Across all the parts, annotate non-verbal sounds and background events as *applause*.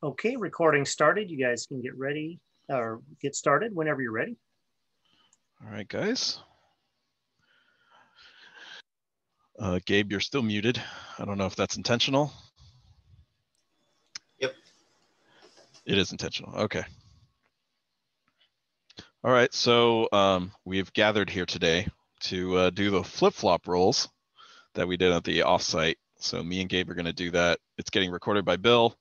Okay, recording started. You guys can get ready or get started whenever you're ready. All right, guys. Uh, Gabe, you're still muted. I don't know if that's intentional. Yep. It is intentional. Okay. All right, so um, we've gathered here today to uh, do the flip-flop roles that we did at the offsite. So me and Gabe are going to do that. It's getting recorded by Bill.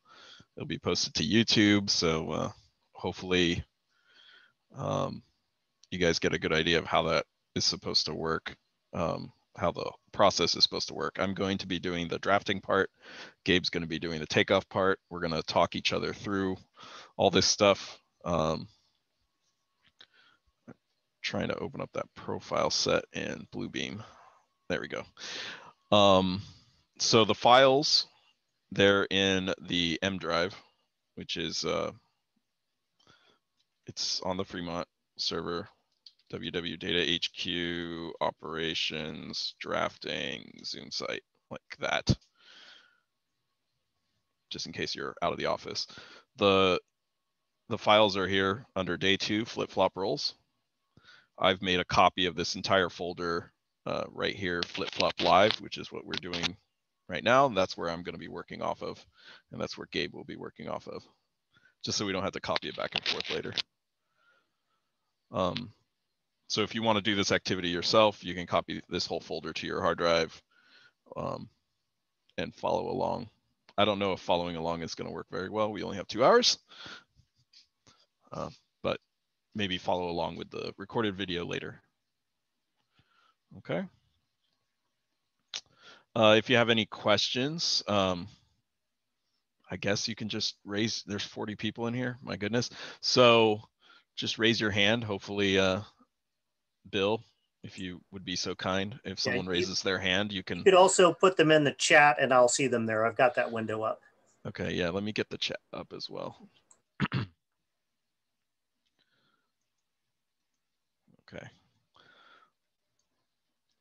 It'll be posted to YouTube. So uh, hopefully um, you guys get a good idea of how that is supposed to work, um, how the process is supposed to work. I'm going to be doing the drafting part. Gabe's going to be doing the takeoff part. We're going to talk each other through all this stuff. Um, trying to open up that profile set in Bluebeam. There we go. Um, so the files, they're in the M drive, which is, uh, it's on the Fremont server, www data HQ operations drafting Zoom site like that. Just in case you're out of the office. The the files are here under day two flip flop roles. I've made a copy of this entire folder uh, right here, flip flop live, which is what we're doing right now. That's where I'm going to be working off of. And that's where Gabe will be working off of, just so we don't have to copy it back and forth later. Um, so if you want to do this activity yourself, you can copy this whole folder to your hard drive um, and follow along. I don't know if following along is going to work very well. We only have two hours. Uh, but maybe follow along with the recorded video later. Okay. Uh, if you have any questions, um, I guess you can just raise, there's 40 people in here, my goodness. So just raise your hand. Hopefully, uh, Bill, if you would be so kind, if someone you- raises their hand, you can. You could also put them in the chat and I'll see them there. I've got that window up. Okay, yeah, let me get the chat up as well. *clears throat* okay.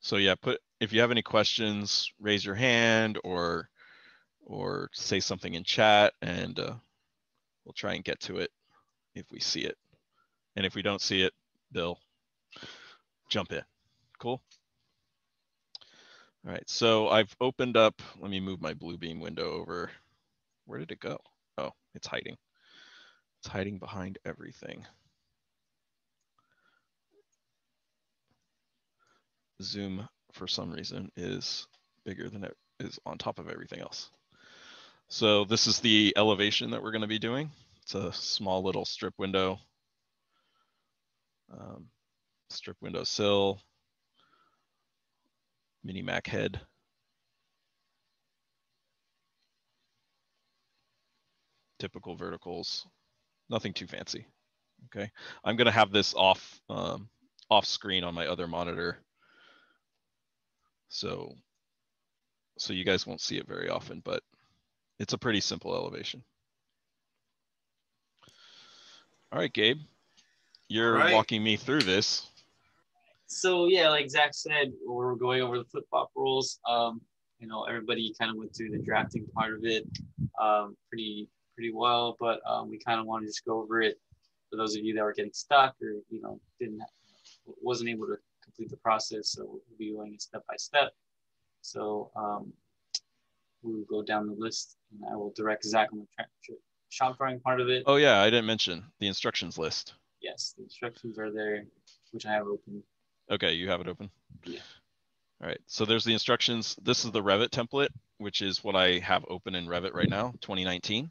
So yeah, put if you have any questions, raise your hand or or say something in chat and uh, we'll try and get to it if we see it. And if we don't see it, Bill, jump in. Cool. All right, so I've opened up, let me move my Bluebeam window over. Where did it go? Oh, it's hiding. It's hiding behind everything. Zoom, for some reason, is bigger than it is on top of everything else. So this is the elevation that we're going to be doing. It's a small little strip window. Um, strip window sill, mini Mac head. Typical verticals, nothing too fancy. Okay, I'm gonna have this off um, off screen on my other monitor, so so you guys won't see it very often, but it's a pretty simple elevation. All right, Gabe, you're right. walking me through this. So yeah, like Zach said, we're going over the flip flop rules. Um, you know, everybody kind of went through the drafting part of it um, pretty pretty well, but um, we kind of want to just go over it for those of you that were getting stuck or you know didn't wasn't able to complete the process. So we'll be going it step by step. So um, we will go down the list, and I will direct Zach on the shop drawing part of it. Oh yeah, I didn't mention the instructions list. Yes, the instructions are there, which I have open. Okay, you have it open? Yeah. All right, so there's the instructions. This is the Revit template, which is what I have open in Revit right now, 2019.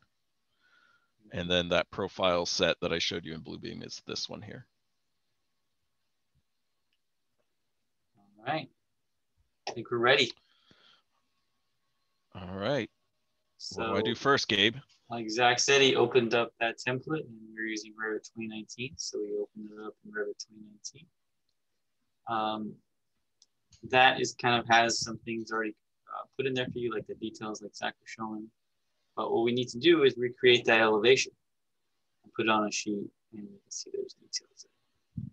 And then that profile set that I showed you in Bluebeam is this one here. All right. I think we're ready. All right, So, what do I do first, Gabe? like Zach said, he opened up that template and we are using Revit 2019. So we opened it up in Revit 2019. Um, that is kind of has some things already uh, put in there for you, like the details like Zach was showing. But what we need to do is recreate that elevation and put it on a sheet and you can see those details. There.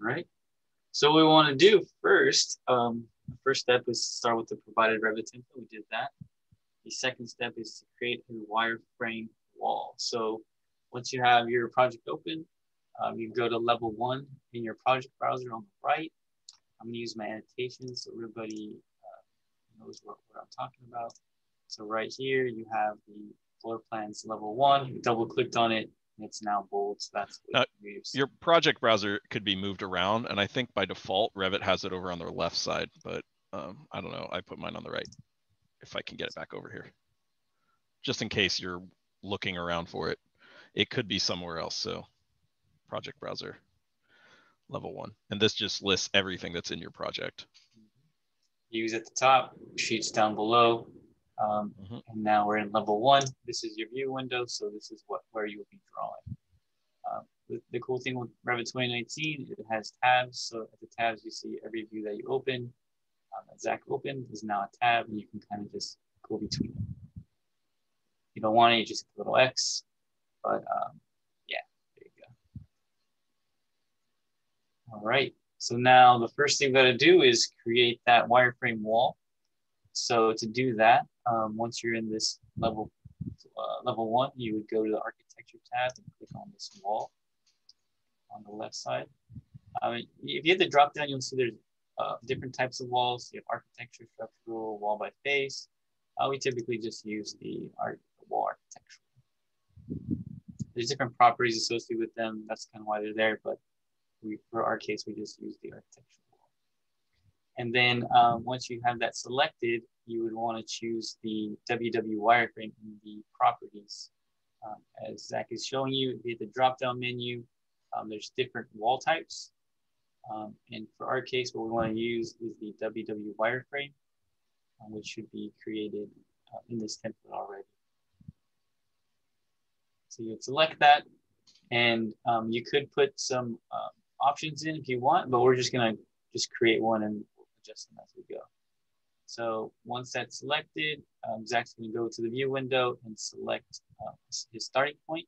All right. So we want to do first, um, the first step is to start with the provided Revit template. We did that. the second step is to create a wireframe wall. So once you have your project open, um, you go to level one in your project browser on the right. I'm gonna use my annotations so everybody uh, knows what, what I'm talking about. So right here, you have the floor plans level one, you double clicked on it, it's now bold. So that's uh, your project browser could be moved around. And I think by default, Revit has it over on their left side, but um, I don't know. I put mine on the right if I can get it back over here, just in case you're looking around for it. It could be somewhere else. So project browser level one. And this just lists everything that's in your project. Use at the top, sheets down below. Um, mm-hmm. And now we're in level one. This is your view window. So this is what where you'll be drawing. Um, the, the, cool thing with Revit 2019, it has tabs. So at the tabs, you see every view that you open. Um, that Zach opened is now a tab, and you can kind of just go between them. If you don't want it, you just hit a little X. But um, yeah, there you go. All right. So now the first thing we've got to do is create that wireframe wall. So to do that, um, once you're in this level uh, level one, you would go to the architecture tab and click on this wall on the left side. Um, if you hit the drop down, you'll see there's uh, different types of walls. You have architecture, structural, wall by face. Uh, we typically just use the art wall architectural. There's different properties associated with them. That's kind of why they're there. But we, for our case, we just use the architectural wall. And then um, once you have that selected, you would want to choose the WW wireframe in the properties. Um, as Zach is showing you, hit the drop-down menu. Um, there's different wall types. Um, and for our case, what we want to use is the WW wireframe, um, which should be created uh, in this template already. So you would select that, and um, you could put some options in if you want, but we're just gonna just create one and adjust them as we go. So once that's selected, um, Zach's gonna go to the view window and select uh, his starting point.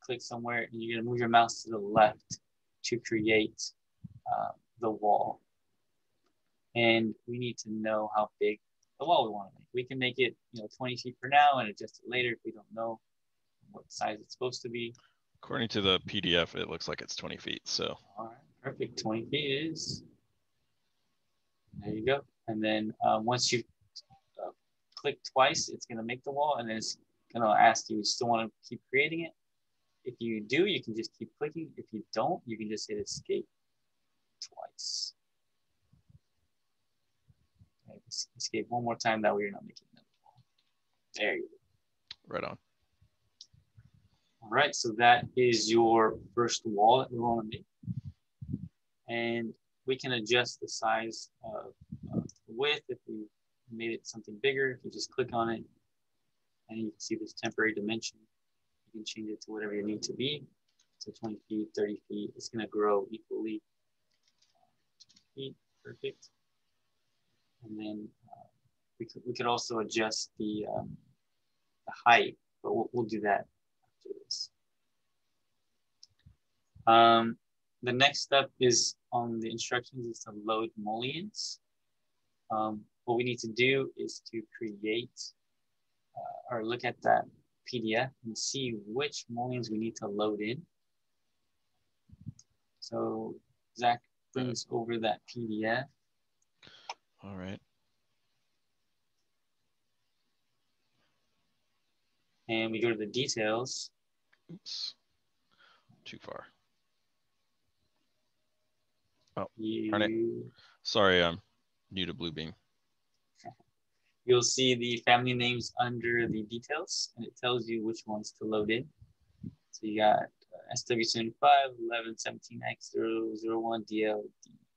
Click somewhere, and you're gonna move your mouse to the left to create uh, the wall. And we need to know how big the wall we want to make. We can make it, you know, 20 feet for now and adjust it later if we don't know what size it's supposed to be. According to the PDF, it looks like it's 20 feet. So, all right, perfect. 20 feet is. There you go. And then um, once you uh, click twice, it's going to make the wall and then it's going to ask you, you still want to keep creating it? If you do, you can just keep clicking. If you don't, you can just hit escape twice. Okay, escape one more time. That way you're not making another wall. There you go. Right on. All right, so that is your first wall that we want to make. And we can adjust the size of, width if we made it something bigger. If you just click on it and you can see this temporary dimension you can change it to whatever you need to be. So 20 feet, 30 feet, it's gonna grow equally. feet, perfect. And then uh, we, could, we could also adjust the, um, the height, but we'll, we'll do that after this. Um, the next step is on the instructions is to load mullions. Um, what we need to do is to create uh, or look at that PDF and see which mullions we need to load in. So Zach brings over that PDF. All right. And we go to the details. Oops, too far. Oh, you... Sorry, I'm new to Bluebeam you'll see the family names under the details and it tells you which ones to load in. So you got uh, SW75, 1117X001 DL,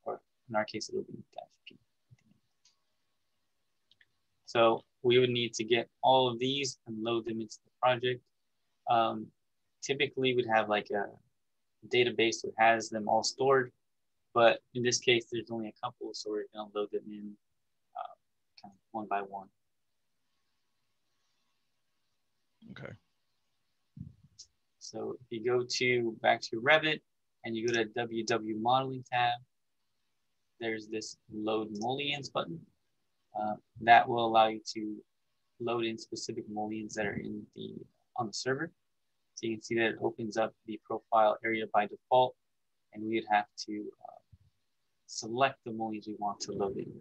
or in our case, it'll be dash P. So we would need to get all of these and load them into the project. Um, typically, we'd have like a database that has them all stored, but in this case, there's only a couple, so we're gonna load them in kind of one by one. Okay. So if you go to back to Revit and you go to the WW modeling tab, there's this load mullions button. Uh, that will allow you to load in specific mullions that are in the on the server. So you can see that it opens up the profile area by default, and we'd have to uh, select the mullions we want to load in.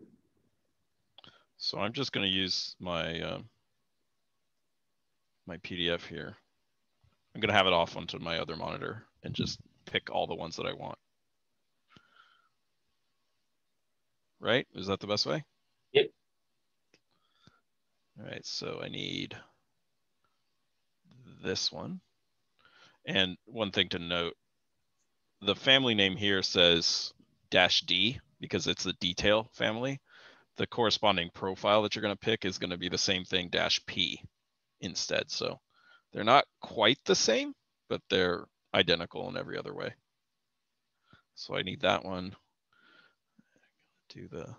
So I'm just going to use my um, my PDF here. I'm going to have it off onto my other monitor and just pick all the ones that I want. Right? Is that the best way? Yep. All right, so I need this one. And one thing to note, the family name here says dash D because it's the detail family. The corresponding profile that you're going to pick is going to be the same thing dash P instead. So they're not quite the same, but they're identical in every other way. So I need that one. Do the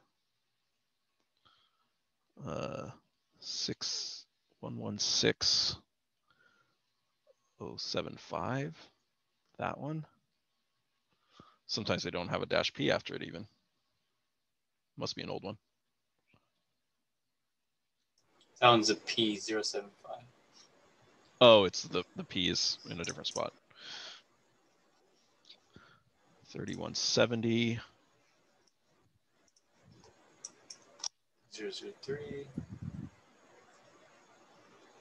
uh, six one one six oh seven five. That one. Sometimes they don't have a dash P after it even. Must be an old one. Sounds a P075. Oh, it's the the P is in a different spot. 3170. 003.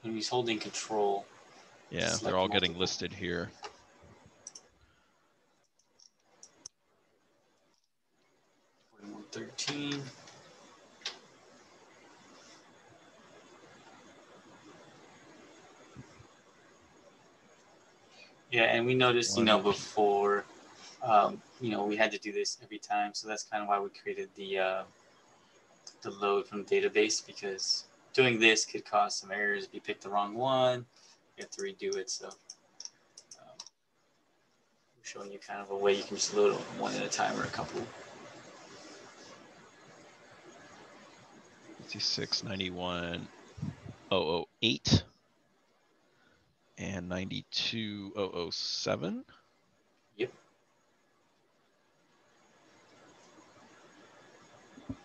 And he's holding control. Yeah, Select they're all getting listed here. Yeah, and we noticed, you know, before, um, you know, we had to do this every time, so that's kind of why we created the uh, the load from the database because doing this could cause some errors if you pick the wrong one. You have to redo it. So, um, I'm showing you kind of a way you can just load one at a time or a couple. 56, 91, 008, and 92007. Yep.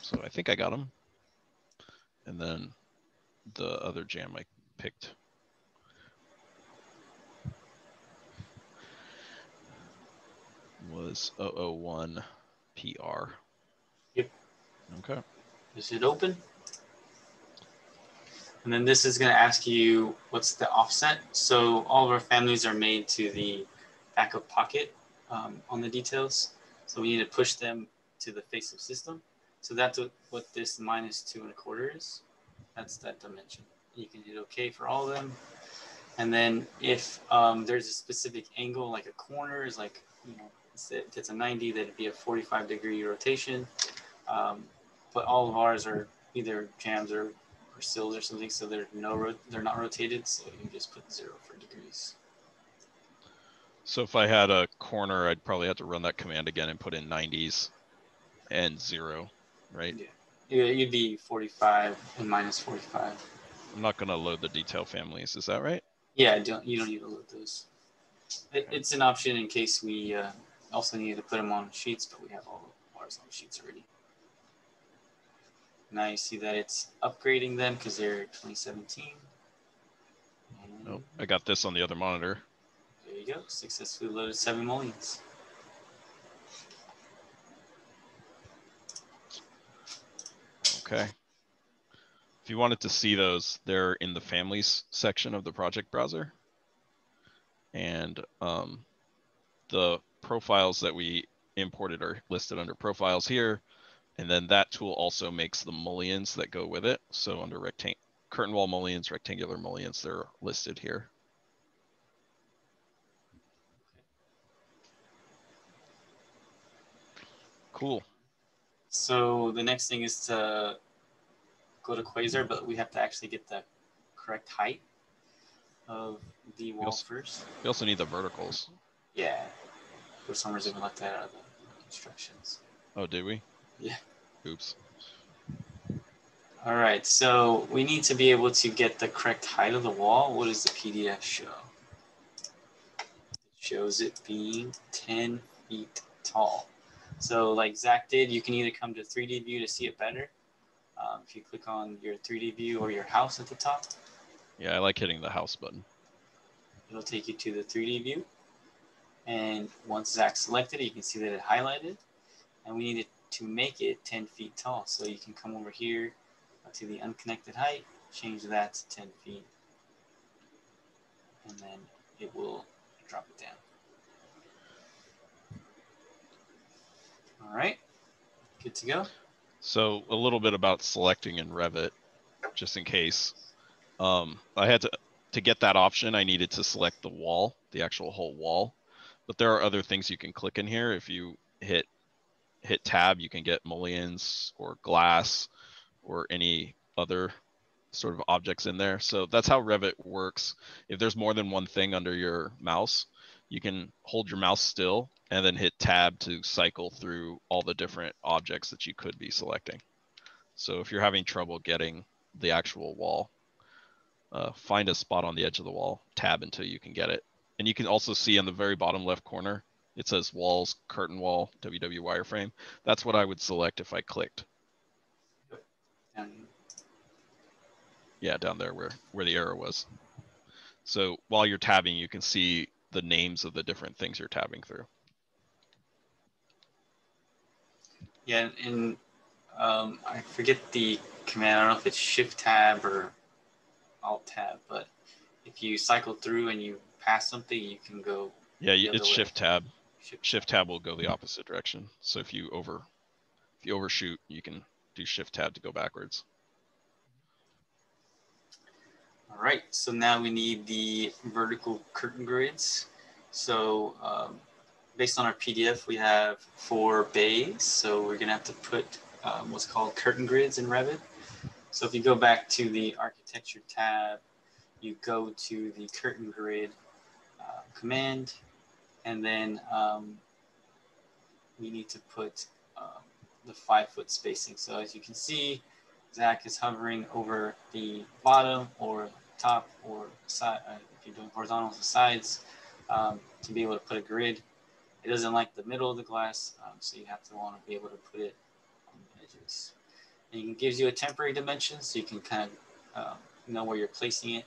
So I think I got them. And then the other jamb I picked. Was 001 PR. Yep. Okay. Is it open? And then this is going to ask you what's the offset. So all of our families are made to the back of pocket um, on the details. So we need to push them to the face of system. So that's what, this minus two and a quarter is. That's that dimension. You can hit OK for all of them. And then if um, there's a specific angle, like a corner is like, you know, if it's a 90, that'd be a 45 degree rotation. Um, but all of ours are either jambs or, or sills or something, so they're no they're not rotated. So you just put zero for degrees. So if I had a corner, I'd probably have to run that command again and put in 90s and zero, right? Yeah, Yeah, you'd be 45 and minus 45. I'm not gonna load the detail families, is that right? Yeah, don't you don't need to load those. It, it's an option in case we uh, also need to put them on sheets, but we have all ours on sheets already. Now you see that it's upgrading them because they're 2017. And Nope, I got this on the other monitor. There you go. Successfully loaded seven mullions. Okay. If you wanted to see those, they're in the families section of the project browser. And um, the profiles that we imported are listed under profiles here. And then that tool also makes the mullions that go with it. So under rectangle, curtain wall mullions, rectangular mullions, they're listed here. Cool. So the next thing is to go to Quasar, but we have to actually get the correct height of the wall Yes. first. We also need the verticals. Yeah. For some reason, we left that out of the instructions. Oh, did we? Yeah. Oops. All right, so we need to be able to get the correct height of the wall. What does the PDF show? It shows it being 10 feet tall. So like Zach did, you can either come to 3D view to see it better, Um, if you click on your 3D view or your house at the top, Yeah, I like hitting the house button. it'll take you to the 3D view. And once Zach selected it, you can see that it highlighted. And we need to make it 10 feet tall. So you can come over here to the unconnected height, change that to 10 feet. And then it will drop it down. All right, good to go. So a little bit about selecting in Revit, just in case. Um, I had to, to get that option, I needed to select the wall, the actual whole wall. But there are other things you can click in here. If you hit, hit tab, you can get mullions or glass or any other sort of objects in there. So that's how Revit works. If there's more than one thing under your mouse, you can hold your mouse still and then hit tab to cycle through all the different objects that you could be selecting. So if you're having trouble getting the actual wall, uh, find a spot on the edge of the wall, tab until you can get it. And you can also see on the very bottom left corner, it says walls, curtain wall, WW wireframe. That's what I would select if I clicked. Yeah, down there where, where the arrow was. So while you're tabbing, you can see the names of the different things you're tabbing through. Yeah, and um, I forget the command. I don't know if it's Shift Tab or Alt Tab, but if you cycle through and you pass something, you can go Yeah, it's way. shift tab. Shift. Tab will go the opposite direction. So if you over, if you overshoot, you can do shift tab to go backwards. All right, so now we need the vertical curtain grids. So um, based on our PDF, we have four bays. So we're gonna have to put um, what's called curtain grids in Revit. So if you go back to the architecture tab, you go to the curtain grid uh, command, and then um, we need to put um, the five foot spacing. So as you can see, Zach is hovering over the bottom or top or side, uh, if you're doing horizontal to sides, um, to be able to put a grid. It doesn't like the middle of the glass, um, so you have to want to be able to put it on the edges. And it gives you a temporary dimension, so you can kind of um, know where you're placing it.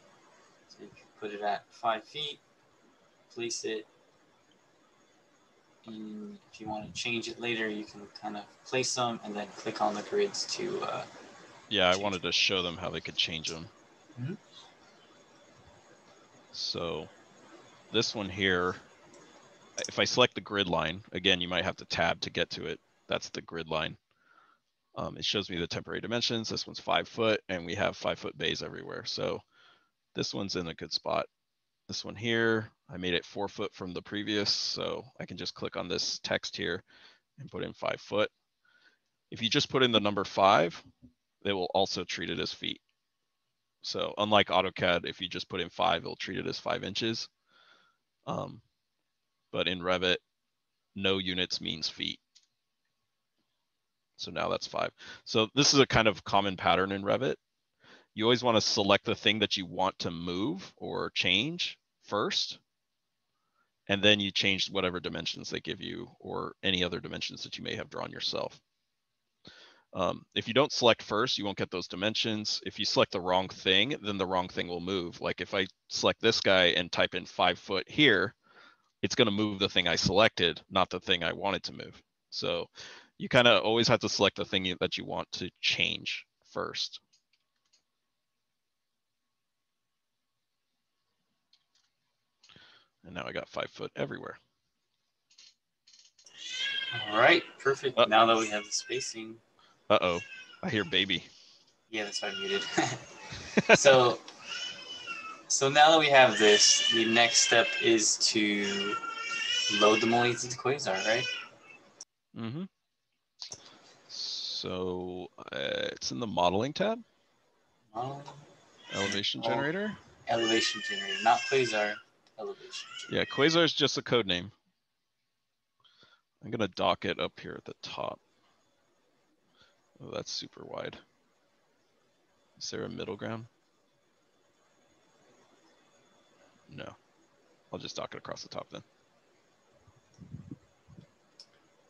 So you can put it at five feet, place it. And if you want to change it later, you can kind of place them and then click on the grids to uh, Yeah, I wanted to show them how they could change them. Mhm. So this one here, if I select the grid line, again, you might have to tab to get to it. That's the grid line. Um, it shows me the temporary dimensions. This one's five foot and we have five foot bays everywhere. So this one's in a good spot. This one here, I made it four foot from the previous. So I can just click on this text here and put in five foot. If you just put in the number five, they will also treat it as feet. So unlike AutoCAD, if you just put in five, it'll treat it as five inches. Um, but in Revit, no units means feet. So now that's five. So this is a kind of common pattern in Revit. You always want to select the thing that you want to move or change first. And then you change whatever dimensions they give you or any other dimensions that you may have drawn yourself. Um, if you don't select first, you won't get those dimensions. If you select the wrong thing, then the wrong thing will move. Like if I select this guy and type in five foot here, it's going to move the thing I selected, not the thing I wanted to move. So you kind of always have to select the thing you, that you want to change first. And now I got five foot everywhere. All right, perfect. Uh- now that we have the spacing, Uh-oh, I hear baby. yeah, that's why I muted. *laughs* so, so now that we have this, the next step is to load the mullions into Quasar, right? Mm-hmm. So uh, it's in the modeling tab, Model, elevation Oh. generator. elevation generator, not Quasar, elevation. Yeah, Quasar is just a code name. I'm gonna dock it up here at the top. Oh, that's super wide. Is there a middle ground? No. I'll just dock it across the top then.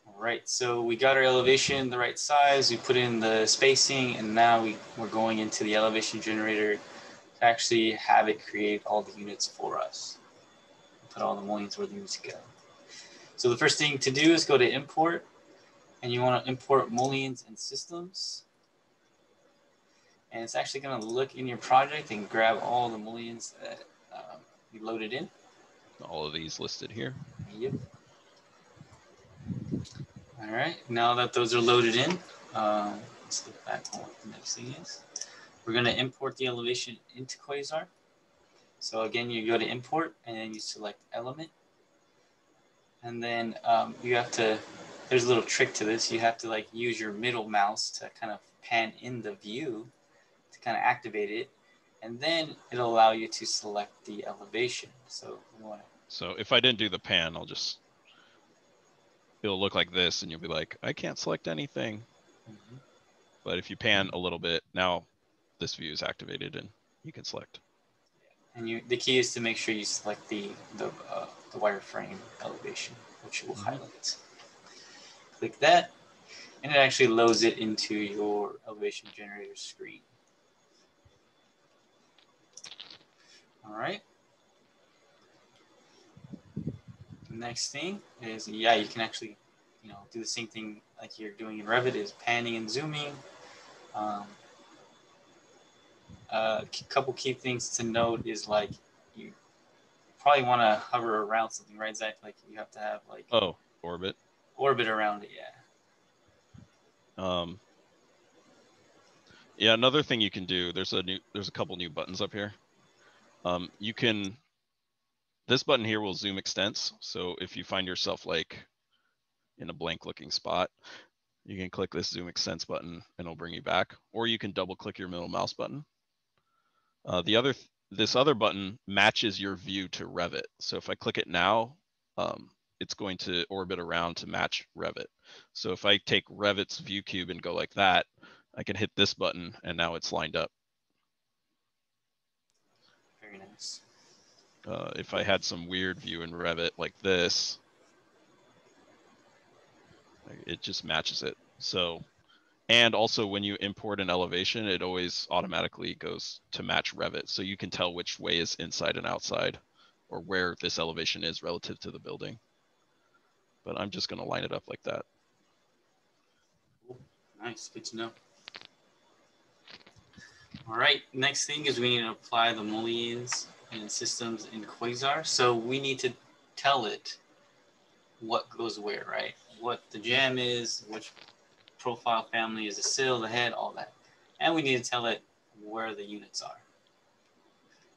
All right, so we got our elevation the right size, we put in the spacing, and now we, we're going into the elevation generator to actually have it create all the units for us. Put all the mullions where they need to go. So the first thing to do is go to import, and you want to import mullions and systems. And it's actually going to look in your project and grab all the mullions that um, you loaded in. All of these listed here. Yep. All right, now that those are loaded in, um, let's look back on what the next thing is. We're gonna import the elevation into Quasar. So again, you go to import and then you select element. And then um, you have to, there's a little trick to this. You have to like use your middle mouse to kind of pan in the view to kind of activate it. And then it'll allow you to select the elevation. So wanna So if I didn't do the pan, I'll just, it'll look like this and you'll be like, I can't select anything. Mhm. But if you pan a little bit, now this view is activated and you can select. And you, the key is to make sure you select the the, uh, the wireframe elevation, which will Mhm. highlight. Click that, and it actually loads it into your elevation generator screen. All right. Next thing is, yeah, you can actually, you know, do the same thing like you're doing in Revit is panning and zooming. Um, a couple key things to note is like you probably want to hover around something, right, Zach? Like you have to have like Oh, orbit. orbit around it, yeah. Um, yeah, another thing you can do, there's a new, there's a couple new buttons up here. Um, you can, this button here will zoom extents. So if you find yourself like in a blank looking spot, you can click this zoom extents button and it'll bring you back, or you can double click your middle mouse button. Uh, the other, this other button matches your view to Revit. So if I click it now, um, it's going to orbit around to match Revit. So if I take Revit's view cube and go like that, I can hit this button and now it's lined up. Very nice. Uh, if I had some weird view in Revit like this, it just matches it. So, and also when you import an elevation, it always automatically goes to match Revit. So you can tell which way is inside and outside or where this elevation is relative to the building. But I'm just gonna line it up like that. Nice, good to know. All right, next thing is we need to apply the mullions and systems in Quasar. So we need to tell it what goes where, right? What the jamb is, which profile family is the sill, the head, all that. And we need to tell it where the units are.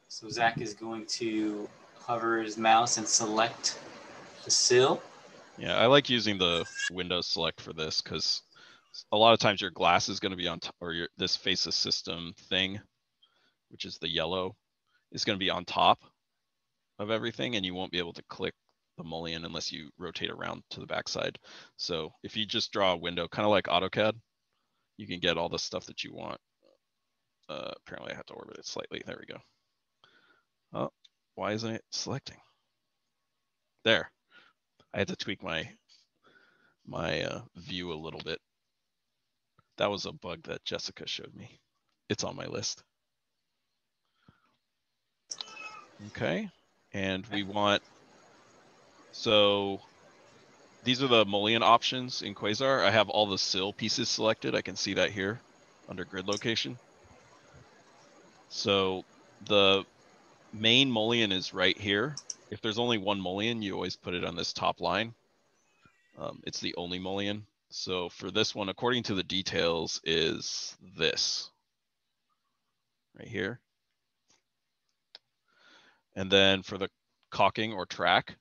So Zach is going to hover his mouse and select the sill. Yeah, I like using the Windows select for this because a lot of times your glass is going to be on top, or your this faces system thing, which is the yellow, is going to be on top of everything, and you won't be able to click mullion unless you rotate around to the backside. So if you just draw a window, kind of like AutoCAD, you can get all the stuff that you want. Uh, apparently, I have to orbit it slightly. There we go. Oh, why isn't it selecting? There. I had to tweak my my uh, view a little bit. That was a bug that Jessica showed me. It's on my list. Okay, and we want, so these are the mullion options in Quasar. I have all the sill pieces selected. I can see that here under grid location. So the main mullion is right here. If there's only one mullion, you always put it on this top line. Um, it's the only mullion. So for this one, according to the details, is this right here. And then for the caulking or track,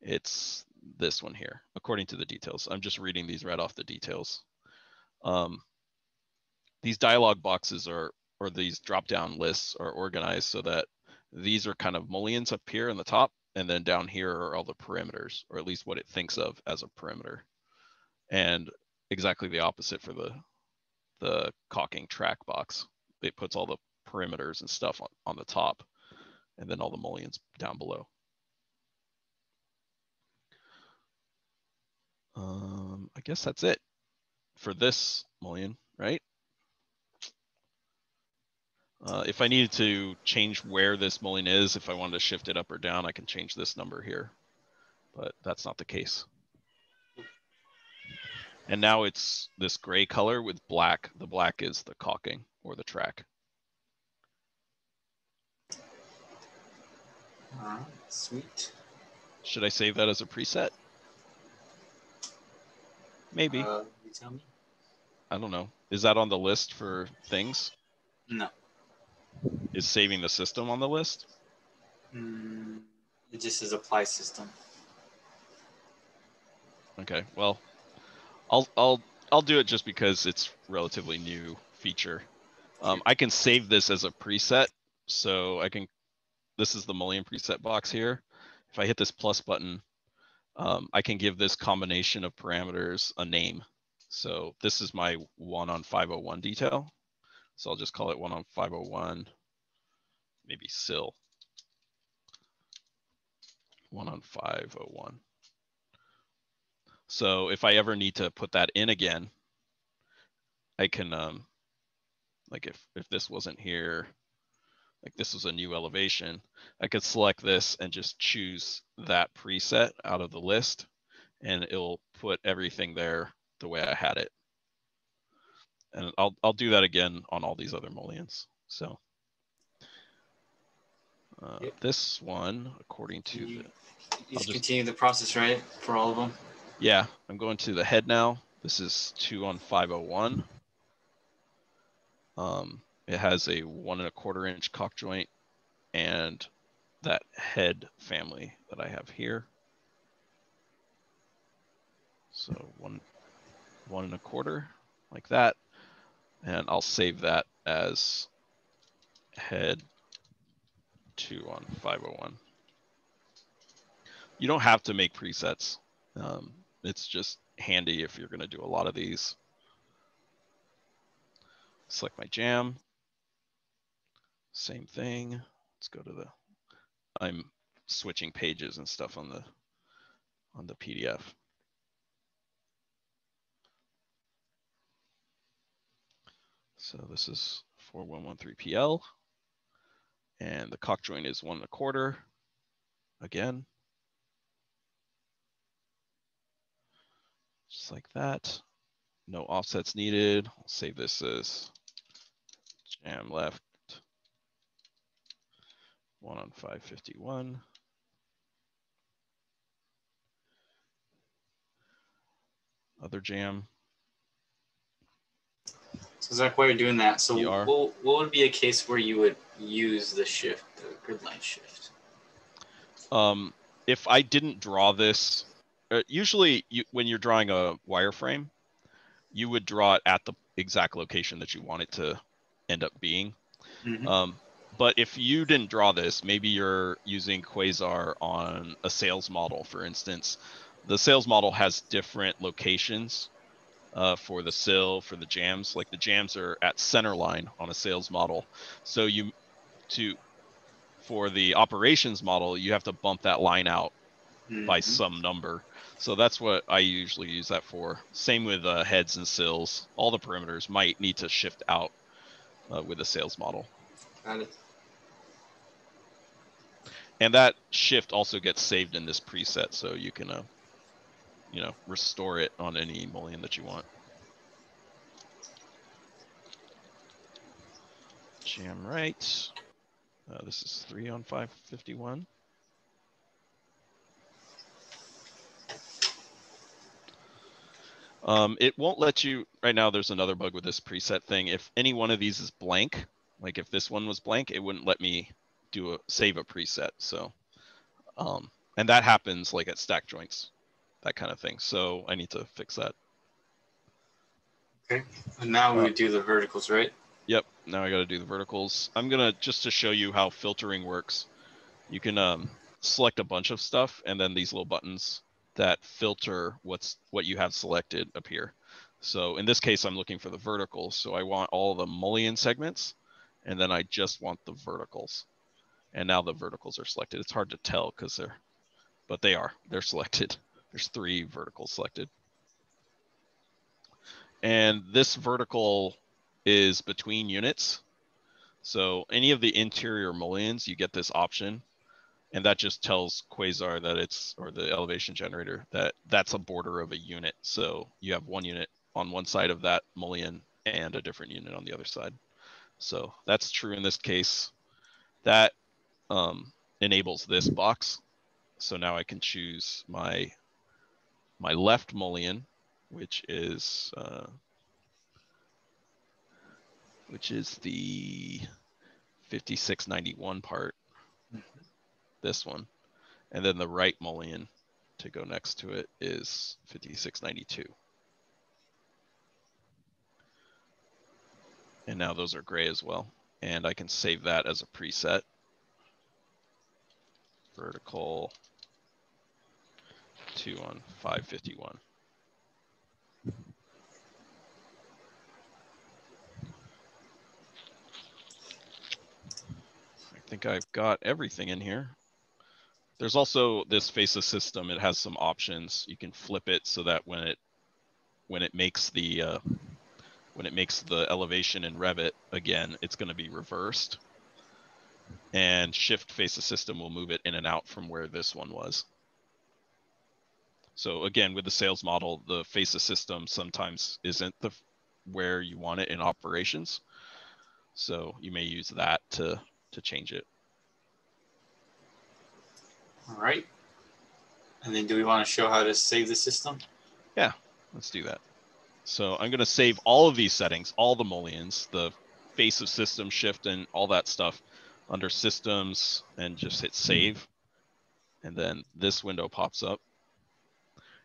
it's this one here, according to the details. I'm just reading these right off the details. Um, these dialog boxes are, or these drop-down lists are organized so that these are kind of mullions up here in the top, and then down here are all the perimeters, or at least what it thinks of as a perimeter. And exactly the opposite for the the caulking track box. It puts all the perimeters and stuff on, on the top, and then all the mullions down below. Um, I guess that's it for this mullion, right? Uh, if I needed to change where this mullion is, if I wanted to shift it up or down, I can change this number here, but that's not the case. And now it's this gray color with black. The black is the caulking or the track. All right, sweet. Should I save that as a preset? Maybe. Uh, you tell me. I don't know. Is that on the list for things? No. Is saving the system on the list? Mm, it just says apply system. Okay, well, I'll I'll I'll do it just because it's relatively new feature. Um, I can save this as a preset, so I can. This is the mullion preset box here. If I hit this plus button, um, I can give this combination of parameters a name. So this is my one on 501 detail. So I'll just call it one on 501, maybe sill. One on 501. So if I ever need to put that in again, I can, um, like if, if this wasn't here, like this was a new elevation, I could select this and just choose that preset out of the list and it'll put everything there the way I had it. And I'll, I'll do that again on all these other mullions. So uh, Yep. this one, according to You, the, you just- continue the process, right? For all of them. Yeah, I'm going to the head now. This is two on 501. Um, it has a one and a quarter inch caulk joint and that head family that I have here. So one, one and a quarter like that. And I'll save that as head two on 501. You don't have to make presets. Um, it's just handy if you're going to do a lot of these. Select my jamb. Same thing. Let's go to the, I'm switching pages and stuff on the, on the PDF. So this is 4113PL. And the caulk joint is one and a quarter. Again. Just like that. No offsets needed. I'll save this as jamb left. One on 551. Other jamb. So Zach, while you're doing that, so what, what would be a case where you would use the shift, the grid line shift? Um, if I didn't draw this, uh, usually you, when you're drawing a wireframe, you would draw it at the exact location that you want it to end up being. Mhm. Um, but if you didn't draw this, maybe you're using Quasar on a sales model, for instance. The sales model has different locations uh, for the sill, for the jambs. Like the jambs are at center line on a sales model. So you to for the operations model, you have to bump that line out by Mhm. some number. So that's what I usually use that for. Same with uh, heads and sills. All the perimeters might need to shift out uh, with a sales model. Got it. And that shift also gets saved in this preset, so you can, uh, you know, restore it on any mullion that you want. Jamb right. Uh, this is three on 551. Um, it won't let you right now. There's another bug with this preset thing. If any one of these is blank, like if this one was blank, it wouldn't let me do a save a preset. So, um, and that happens like at stack joints, that kind of thing. So I need to fix that. Okay. And now we Uh, do the verticals, right? Yep. Now I got to do the verticals. I'm gonna just to show you how filtering works. You can um, select a bunch of stuff, and then these little buttons that filter what's what you have selected appear. So in this case, I'm looking for the verticals. So I want all the mullion segments, and then I just want the verticals. And now the verticals are selected. It's hard to tell because they're, but they are. They're selected. *laughs* There's three verticals selected. And this vertical is between units. So any of the interior mullions, you get this option. And that just tells Quasar that it's, or the elevation generator, that that's a border of a unit. So you have one unit on one side of that mullion and a different unit on the other side. So that's true in this case. That um, enables this box. So now I can choose my my left mullion, which is uh, which is the 5691 part, this one. And then the right mullion to go next to it is 5692. And now those are gray as well. And I can save that as a preset. Vertical two on 551. I think I've got everything in here. There's also this FACES system. It has some options. You can flip it so that when it when it makes the uh, when it makes the elevation in Revit again, it's going to be reversed. And shift FACES system will move it in and out from where this one was. So again, with the sales model, the FACES system sometimes isn't the where you want it in operations. So you may use that to to change it. All right. And then do we want to show how to save the system? Yeah, let's do that. So I'm going to save all of these settings, all the mullions, the face of system shift and all that stuff under systems and just hit save. And then this window pops up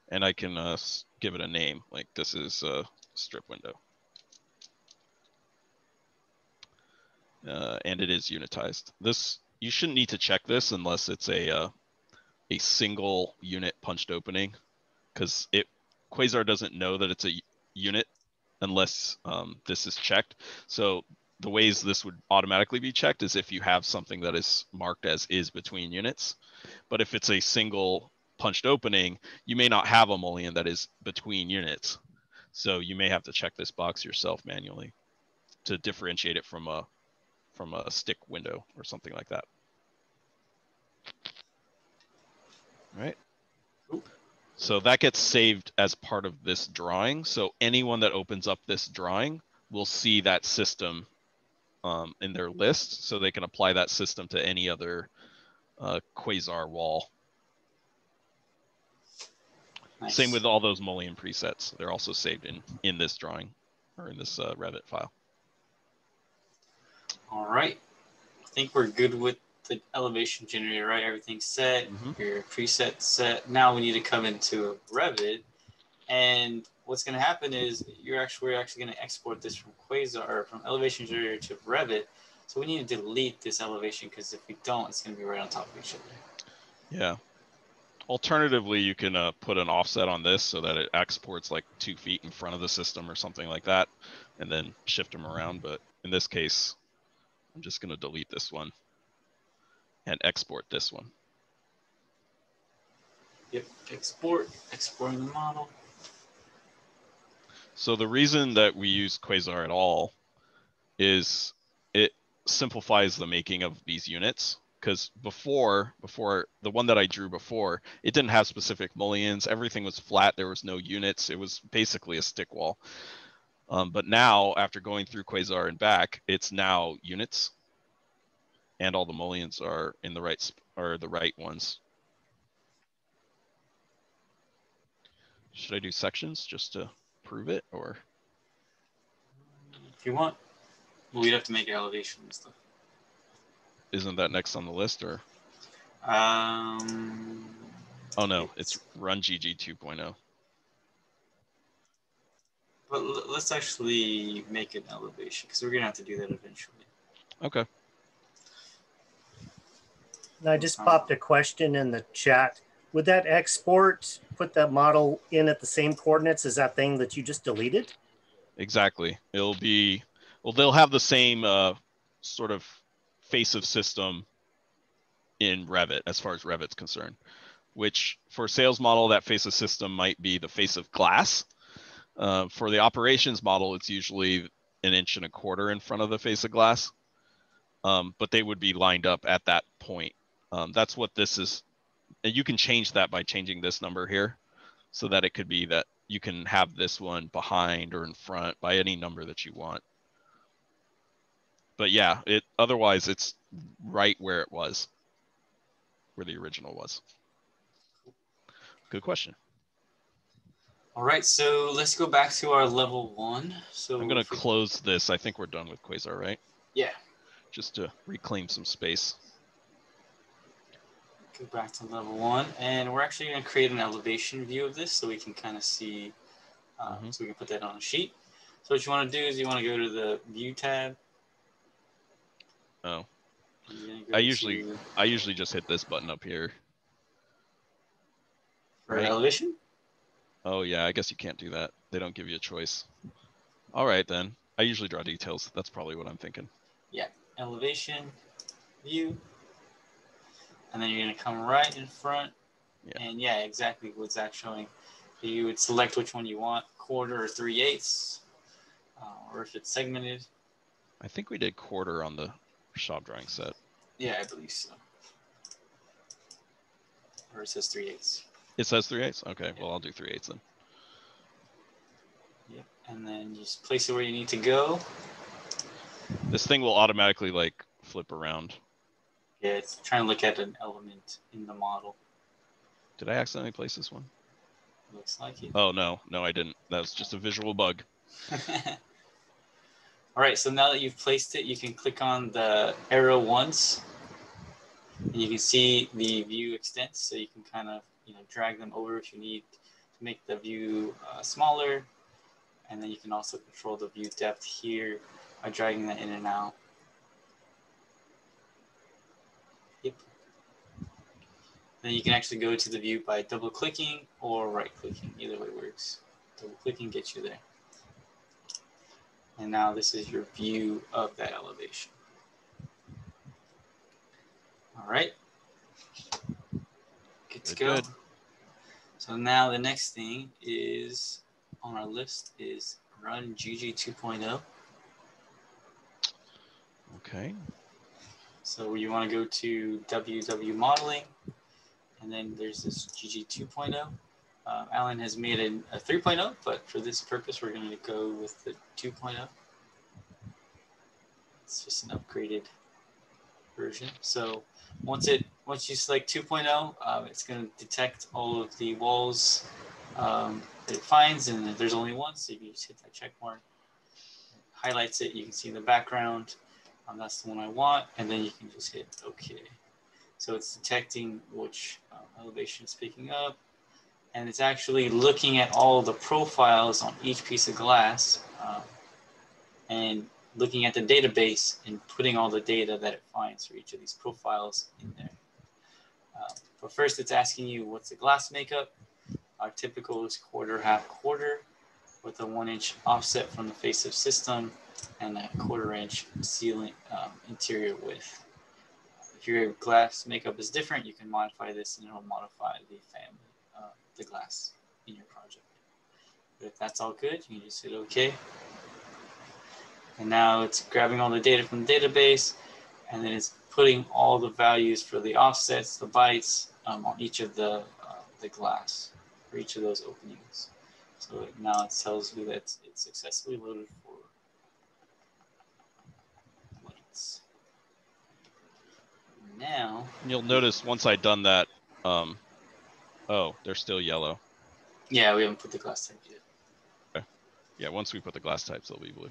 and I can uh, give it a name. Like this is a strip window. Uh, and it is unitized. This you shouldn't need to check this unless it's a uh, a single unit punched opening, because it Quasar doesn't know that it's a unit unless um, this is checked. So the ways this would automatically be checked is if you have something that is marked as is between units. But if it's a single punched opening, you may not have a mullion that is between units. So you may have to check this box yourself manually to differentiate it from a from a stick window or something like that. Right. So that gets saved as part of this drawing. So anyone that opens up this drawing will see that system um, in their list, so they can apply that system to any other uh, quasar wall. Nice. Same with all those mullion presets. They're also saved in in this drawing or in this uh, Revit file. All right. I think we're good with the elevation generator, right? Everything's set. Mhm. Your preset set. Now we need to come into Revit, and what's going to happen is you're actually we're actually going to export this from Quasar or from elevation generator to Revit. So we need to delete this elevation because if we don't, it's going to be right on top of each other. Yeah. Alternatively, you can uh, put an offset on this so that it exports like two feet in front of the system or something like that, and then shift them around. But in this case, I'm just going to delete this one and export this one. Yep. Export. Exporting the model. So the reason that we use Quasar at all is it simplifies the making of these units. Because before, before the one that I drew before, it didn't have specific mullions. Everything was flat. There was no units. It was basically a stick wall. Um, but now, after going through Quasar and back, it's now units, and all the mullions are in the right are the right ones. Should I do sections just to prove it, or If you want, well, we'd have to make elevation and stuff. isn't that next on the list? Or Um. oh no, it's Run GG 2.0. But l- let's actually make an elevation because we're gonna have to do that eventually. Okay. And I just popped a question in the chat. Would that export put that model in at the same coordinates as that thing that you just deleted? Exactly. It'll be well. They'll have the same uh, sort of face of system in Revit as far as Revit's concerned. Which for sales model, that face of system might be the face of glass, Uh, for the operations model, it's usually an inch and a quarter in front of the face of glass. Um, but they would be lined up at that point. Um, that's what this is. And you can change that by changing this number here so that it could be that you can have this one behind or in front by any number that you want. But yeah, it otherwise it's right where it was, where the original was. Good question. All right, so let's go back to our level one. So I'm gonna close this. I think we're done with Quasar, right? yeah, Just to reclaim some space. Go back to level one, and we're actually gonna create an elevation view of this so we can kind of see. Uh, Mhm. So we can put that on a sheet. So what you want to do is you want to go to the View tab. Oh, and you're gonna go I usually- to- I usually just hit this button up here. for right. elevation. Oh yeah, I guess you can't do that. They don't give you a choice. All right then. I usually draw details. That's probably what I'm thinking. Yeah. Elevation view and then you're going to come right in front Yeah. and yeah exactly what Zach's showing you would select which one you want quarter or three eighths uh, or if it's segmented I think we did quarter on the shop drawing set. yeah i believe so or it says three eighths It says three eighths. Okay, well I'll do three eighths then. yep and then just place it where you need to go This thing will automatically like flip around. Yeah it's trying to look at an element in the model Did I accidentally place this one? looks like it Oh no, no I didn't. That was just a visual bug. *laughs* All right, so now that you've placed it, you can click on the arrow once, and you can see the view extents. So you can kind of you know drag them over if you need to make the view uh, smaller, and then you can also control the view depth here by dragging that in and out. Yep. Then you can actually go to the view by double clicking or right clicking. Either way works. Double clicking gets you there. And now this is your view of that elevation. All right. Good to Good, go. good. So now the next thing is on our list is run GG 2.0. Okay. So you want to go to WW modeling, and then there's this GG 2.0. Uh, Alan has made an, a 3.0, but for this purpose, we're going to go with the 2.0. It's just an upgraded version. So once it once you select 2.0, um, it's going to detect all of the walls um, that it finds, and there's only one, so you can just hit that check mark. Highlights it. You can see in the background. Um, that's the one I want, and then you can just hit OK. So it's detecting which um, elevation it's picking up, and it's actually looking at all the profiles on each piece of glass, um, and looking at the database and putting all the data that it finds for each of these profiles in there. Uh, but first, it's asking you what's the glass makeup. Our typical is quarter, half, quarter, with a one inch offset from the face of system and a quarter inch ceiling um, interior width. Your glass makeup is different, you can modify this and it'll modify the family, uh, the glass in your project. But if that's all good, you can just hit OK. And now it's grabbing all the data from the database and then it's putting all the values for the offsets, the bites um, on each of the, uh, the glass for each of those openings. So now it tells you that it's successfully loaded for lights. Now, You'll notice once I done that, um, oh, they're still yellow. yeah, we haven't put the glass type yet. Yeah, once we put the glass types, they'll be blue.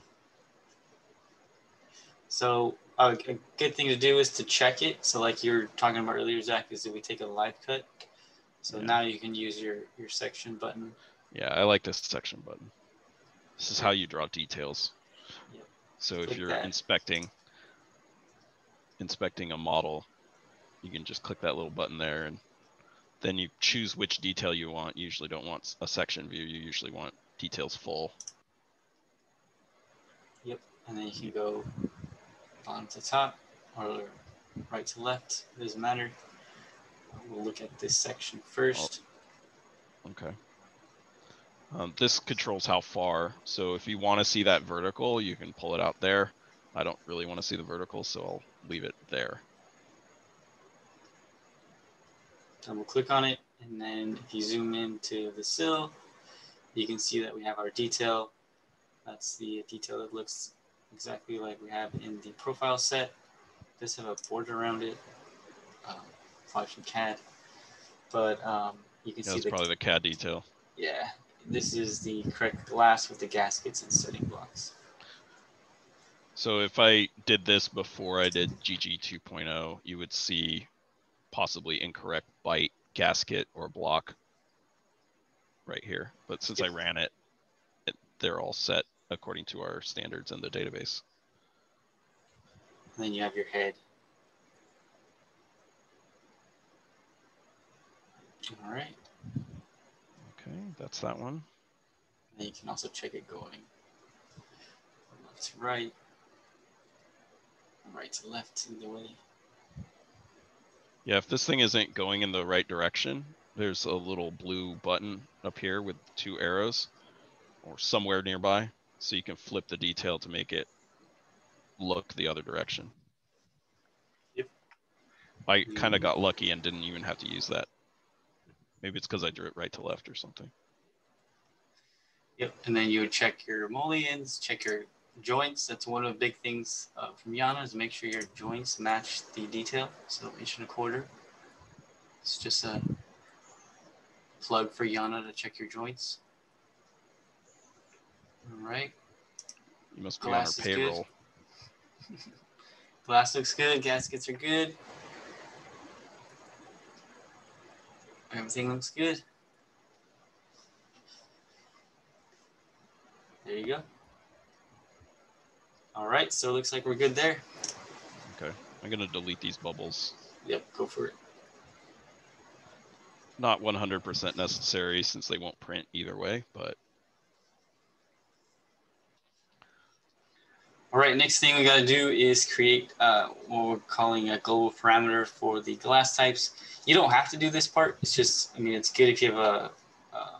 So uh, a good thing to do is to check it. So like you were talking about earlier, Zach, is that we take a live cut. So Yeah. now you can use your your section button. Yeah, I like this section button. This is how you draw details. Yep. So if you're that. inspecting inspecting a model, you can just click that little button there and then you choose which detail you want. You usually don't want a section view. You usually want details full. Yep, and then you can go bottom to top or right to left. It doesn't matter. We'll look at this section first. Okay. Um, this controls how far. So if you want to see that vertical, you can pull it out there. I don't really want to see the vertical, so I'll leave it there. Double click on it, and then if you zoom into the sill, you can see that we have our detail. That's the detail that looks exactly like we have in the profile set. Does have a border around it, um, probably from CAD, but um, you can Yeah, see that's the probably the CAD detail. yeah. This is the correct glass with the gaskets and setting blocks. So if I did this before I did GG 2.0, you would see possibly incorrect bite, gasket, or block right here. But since I ran it, it, they're all set according to our standards in the database. And then you have your head. All right. Okay, that's that one. And you can also check it going left to right, right to left, in the way. Yeah, if this thing isn't going in the right direction, there's a little blue button up here with two arrows or somewhere nearby. So you can flip the detail to make it look the other direction. Yep. I hmm. kind of got lucky and didn't even have to use that. Maybe it's because I drew it right to left or something. Yep. And then you would check your mullions, check your joints. That's one of the big things uh, from Yana is make sure your joints match the detail. So inch and a quarter. It's just a plug for Yana to check your joints. All right. You must be on our Glass is good. payroll. *laughs* Glass looks good. Gaskets are good. Everything looks good. There you go. All right, so it looks like we're good there. Okay, I'm gonna delete these bubbles. Yep, go for it. Not 100% necessary since they won't print either way, but All right, next thing we got to do is create uh, what we're calling a global parameter for the glass types. You don't have to do this part. It's just, I mean, it's good if you have a uh,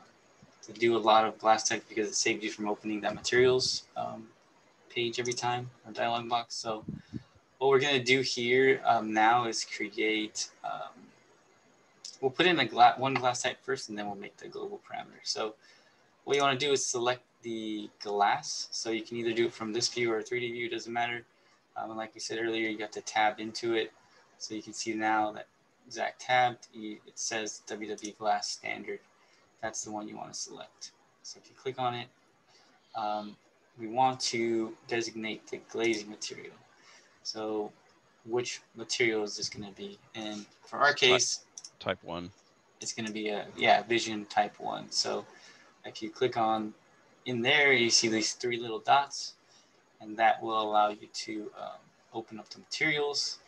to do a lot of glass types because it saves you from opening that materials um, page every time or dialog box. So what we're gonna do here um, now is create. Um, we'll put in a gla- one glass type first, and then we'll make the global parameter. So what you want to do is select the glass. So you can either do it from this view or 3D view, doesn't matter. Um, and like we said earlier, you have to tab into it. So you can see now that exact tab, it says WW glass standard. That's the one you want to select. So if you click on it, um, we want to designate the glazing material. So which material is this going to be? And for our Type- case, type one. it's going to be a yeah vision type one so if you click on in there you see these three little dots and that will allow you to um, open up the materials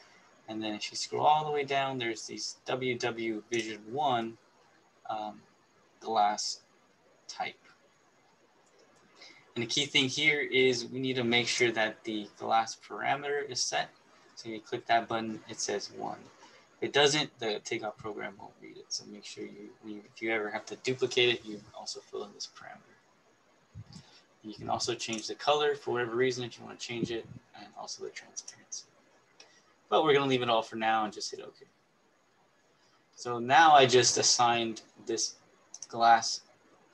and then if you scroll all the way down there's these ww vision 1 um, glass type and the key thing here is we need to make sure that the glass parameter is set so you click that button it says 1 if it doesn't, the takeoff program won't read it. So make sure you, if you ever have to duplicate it, you also fill in this parameter. You can also change the color for whatever reason if you want to change it, and also the transparency. But we're going to leave it all for now and just hit OK. So now I just assigned this glass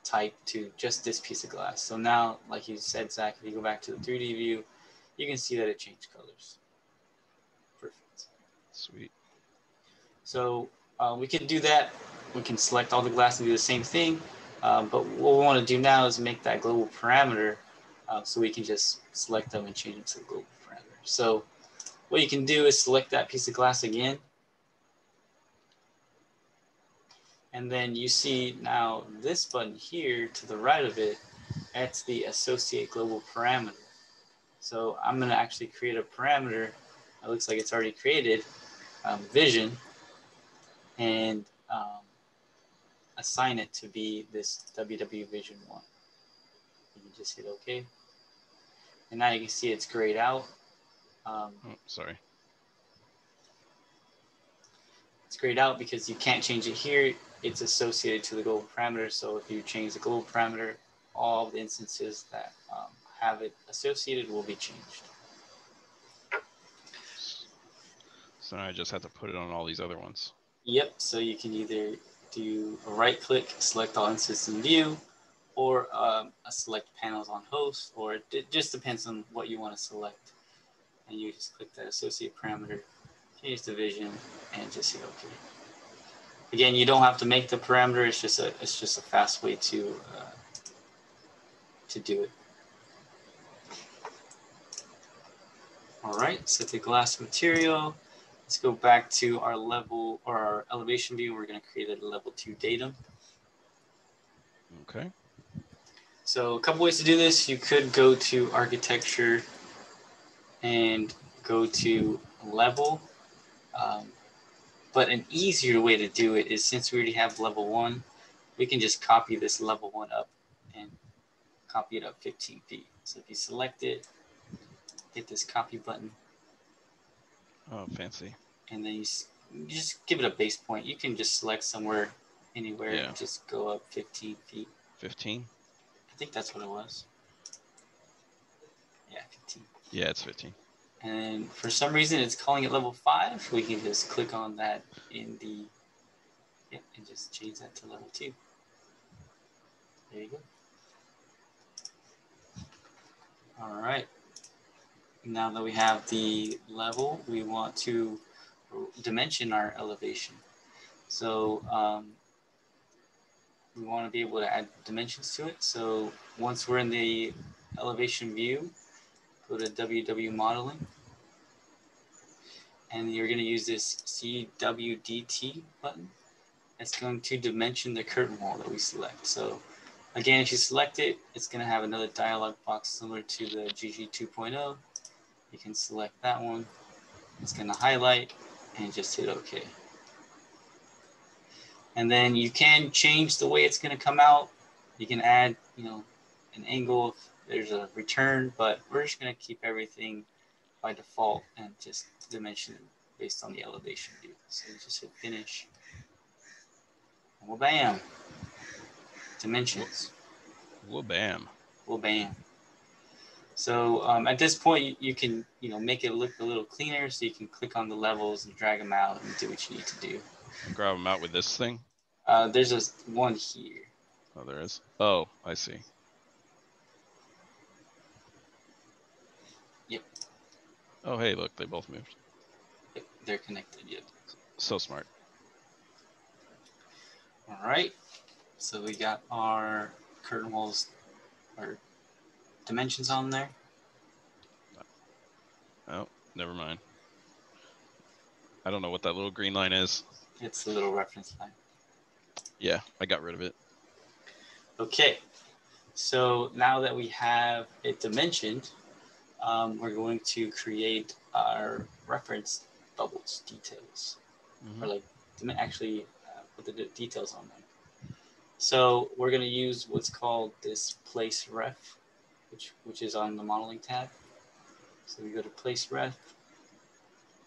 type to just this piece of glass. So now, like you said, Zach, if you go back to the 3D view, you can see that it changed colors. Perfect. Sweet. So uh, we can do that. We can select all the glass and do the same thing. Um, but what we want to do now is make that global parameter uh, so we can just select them and change them to the global parameter. So what you can do is select that piece of glass again. And then you see now this button here to the right of it, that's the associate global parameter. So I'm going to actually create a parameter. It looks like it's already created, um, vision and um, assign it to be this WW Vision 1. You can just hit OK. And now you can see it's grayed out. Um, Oh, sorry. It's grayed out because you can't change it here. It's associated to the global parameter. So if you change the global parameter, all the instances that um, have it associated will be changed. So now I just have to put it on all these other ones. Yep. So you can either do a right click, select all instances in view, or um, a select panels on host, or it just depends on what you want to select. And you just click that associate parameter, change division, and just hit OK. Again, you don't have to make the parameter. It's just a it's just a fast way to uh, to do it. All right, set the glass material. Let's go back to our level or our elevation view. We're going to create a level two datum. Okay. So a couple ways to do this. You could go to architecture and go to level. Um, but an easier way to do it is since we already have level one, we can just copy this level one up and copy it up 15 feet. So if you select it, hit this copy button. Oh, fancy. And then you, you just give it a base point. You can just select somewhere, anywhere, Yeah. just go up 15 feet. 15? I think that's what it was. Yeah, 15. Yeah, it's 15. And for some reason, it's calling it level five. We can just click on that in the, yeah, and just change that to level two. There you go. All right. Now that we have the level, we want to dimension our elevation. So um, we want to be able to add dimensions to it. So once we're in the elevation view, go to WW modeling. And you're going to use this CWDT button. It's going to dimension the curtain wall that we select. So again, if you select it, it's going to have another dialog box similar to the GG 2.0. You can select that one. It's going to highlight and just hit OK. And then you can change the way it's going to come out. You can add, you know, an angle there's a return, but we're just going to keep everything by default and just dimension based on the elevation view. So you just hit finish. And well, bam. Dimensions. Whoa, bam. Well, bam. So um, at this point, you, you can you know make it look a little cleaner. So you can click on the levels and drag them out and do what you need to do. Grab them out with this thing. Uh, there's a one here. Oh, there is. Oh, I see. Oh, hey, look, they both moved. They're connected. Yep. So smart. All right. So we got our curtain walls or dimensions on there. Oh, never mind. I don't know what that little green line is. It's a little reference line. Yeah, I got rid of it. Okay. So now that we have it dimensioned, um, we're going to create our reference bubbles details, Mhm. or like actually uh, put the de- details on them. So we're going to use what's called this place ref, which which is on the modeling tab. So we go to place ref.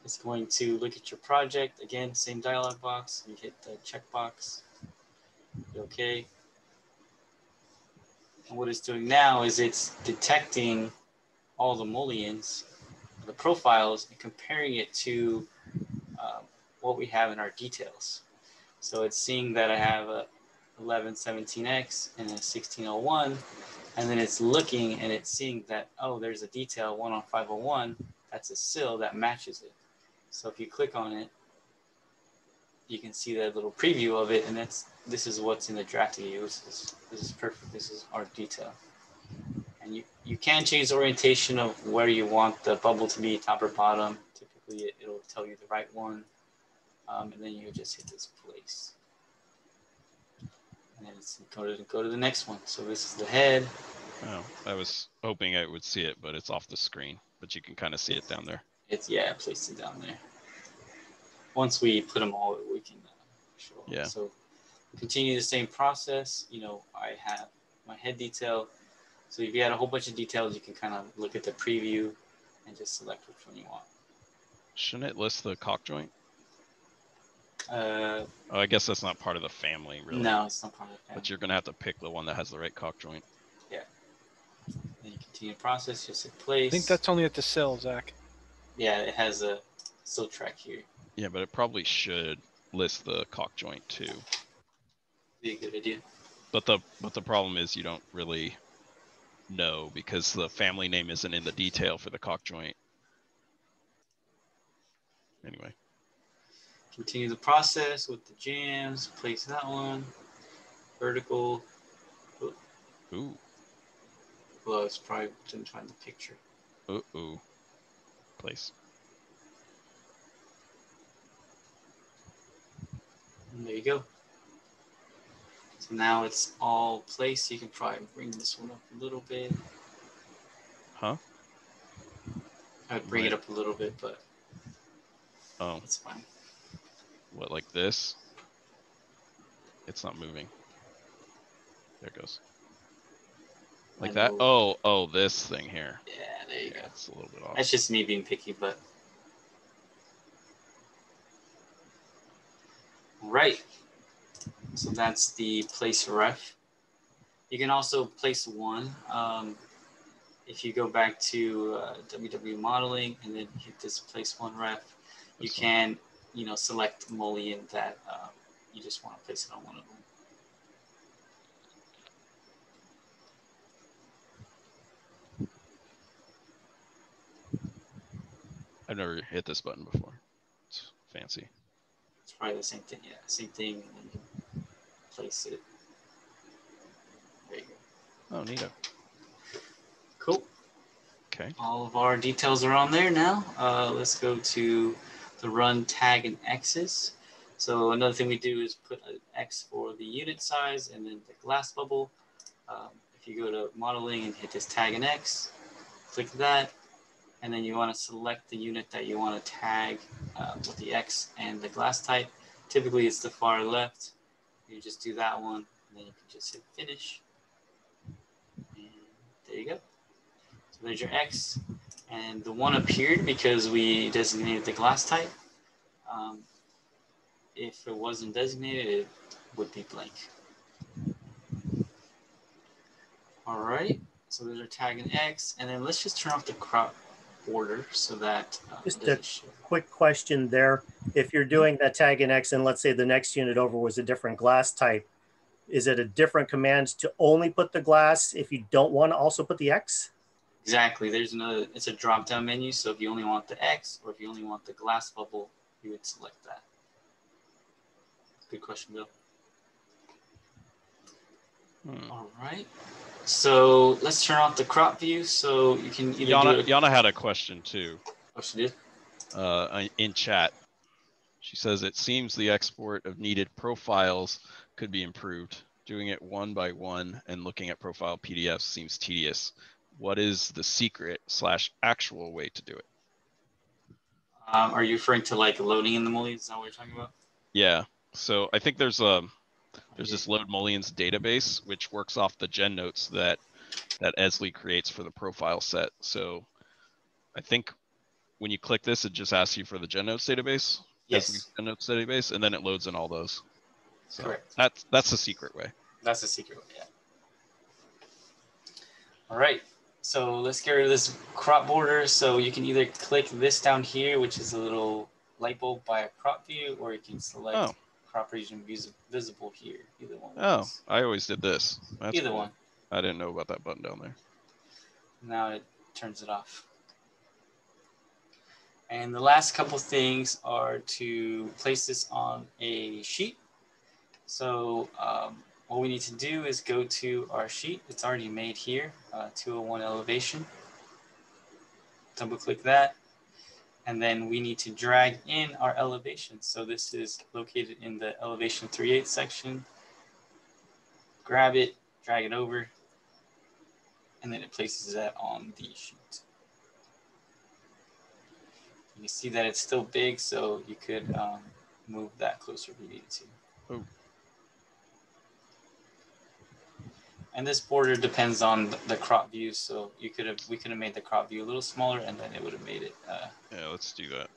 It's going to look at your project again, same dialog box. You hit the checkbox. Hit OK. And what it's doing now is it's detecting all the mullions, the profiles, and comparing it to um, what we have in our details. So it's seeing that I have a 1117X and a 1601, and then it's looking and it's seeing that, oh, there's a detail one on 501, that's a sill that matches it. So if you click on it, you can see that little preview of it, and that's this is what's in the drafting view. This is this is perfect. This is our detail, and you you can change the orientation of where you want the bubble to be, top or bottom. Typically, it, it'll tell you the right one, um, and then you just hit this place, and then it's go to go to the next one. So this is the head. Oh, I was hoping I would see it, but it's off the screen. But you can kind of see it down there. It's yeah, place it down there. Once we put them all, we can uh, show. them. Yeah. So continue the same process. You know, I have my head detail. So if you had a whole bunch of details, you can kind of look at the preview and just select which one you want. Shouldn't it list the caulk joint? Uh, Oh, I guess that's not part of the family, really. no, it's not part of the family. But you're gonna have to pick the one that has the right caulk joint. Then you continue the process, just hit place. I think that's only at the sill, Zach. yeah, it has a still track here. Yeah, but it probably should list the caulk joint too. Be a good idea. But the but the problem is you don't really know because the family name isn't in the detail for the caulk joint. Anyway, Continue the process with the jambs. Place that one. Vertical. ooh, Well, it's probably didn't find the picture. ooh, ooh, place. And there you go. So now it's all placed. You can probably bring this one up a little bit. Huh? I'd bring it up a little bit, but Oh, it's fine. what like this? It's not moving. There it goes. Like that? Oh, oh, this thing here. Yeah, there you Yeah, go. it's a little bit off. That's just me being picky, but right. So that's the place ref. You can also place one. Um, if you go back to uh, WW modeling and then hit this place one ref, you can, you know, select mullion that um, you just want to place it on one of them. I've never hit this button before. It's fancy. It's probably the same thing. Yeah, same thing. Place it. There you go. Oh, neato. Cool. Okay. All of our details are on there now. Uh, let's go to the run tag and X's. So another thing we do is put an X for the unit size and then the glass bubble. Um, if you go to modeling and hit this tag and X, click that, and then you want to select the unit that you want to tag uh, with the X and the glass type. Typically, it's the far left. You just do that one, and then you can just hit finish. And there you go. So there's your X, and the one appeared because we designated the glass type. Um, if it wasn't designated, it would be blank. All right, so there's our tag and X, and then let's just turn off the crop border so that uh, Just a- Quick question there. If you're doing that tag in X and let's say the next unit over was a different glass type, is it a different command to only put the glass if you don't want to also put the X? Exactly. There's another. It's a drop-down menu. So if you only want the X or if you only want the glass bubble, you would select that. Good question, Bill. Hmm. All right. So let's turn off the crop view so you can either Yana, do. Yana had a question too Oh, she did. uh, in chat. She says it seems the export of needed profiles could be improved. Doing it one by one and looking at profile PDFs seems tedious. What is the secret slash actual way to do it? Um, are you referring to like loading in the mullions? Is that what you're talking about? Yeah. So I think there's a there's this load mullions database which works off the gen notes that that Esli creates for the profile set. So I think when you click this, it just asks you for the gen notes database. Yes. Gen notes database, and then it loads in all those. So Correct. that's that's the secret way. That's the secret. way. Yeah. All right. So let's get rid of this crop border. So you can either click this down here, which is a little light bulb by a crop view, or you can select Oh. Vis- visible here. Either one. Oh. I always did this. That's Either cool. one. I didn't know about that button down there. Now it turns it off. And the last couple things are to place this on a sheet. So um, what we need to do is go to our sheet. It's already made here, uh, 201 elevation. Double click that. And then we need to drag in our elevation. So this is located in the elevation 3/8 section. Grab it, drag it over, and then it places that on the sheet. You see that it's still big, so you could um, move that closer if you needed to. Oh. And this border depends on the crop view, so you could have we could have made the crop view a little smaller, and then it would have made it. Uh, yeah, let's do that.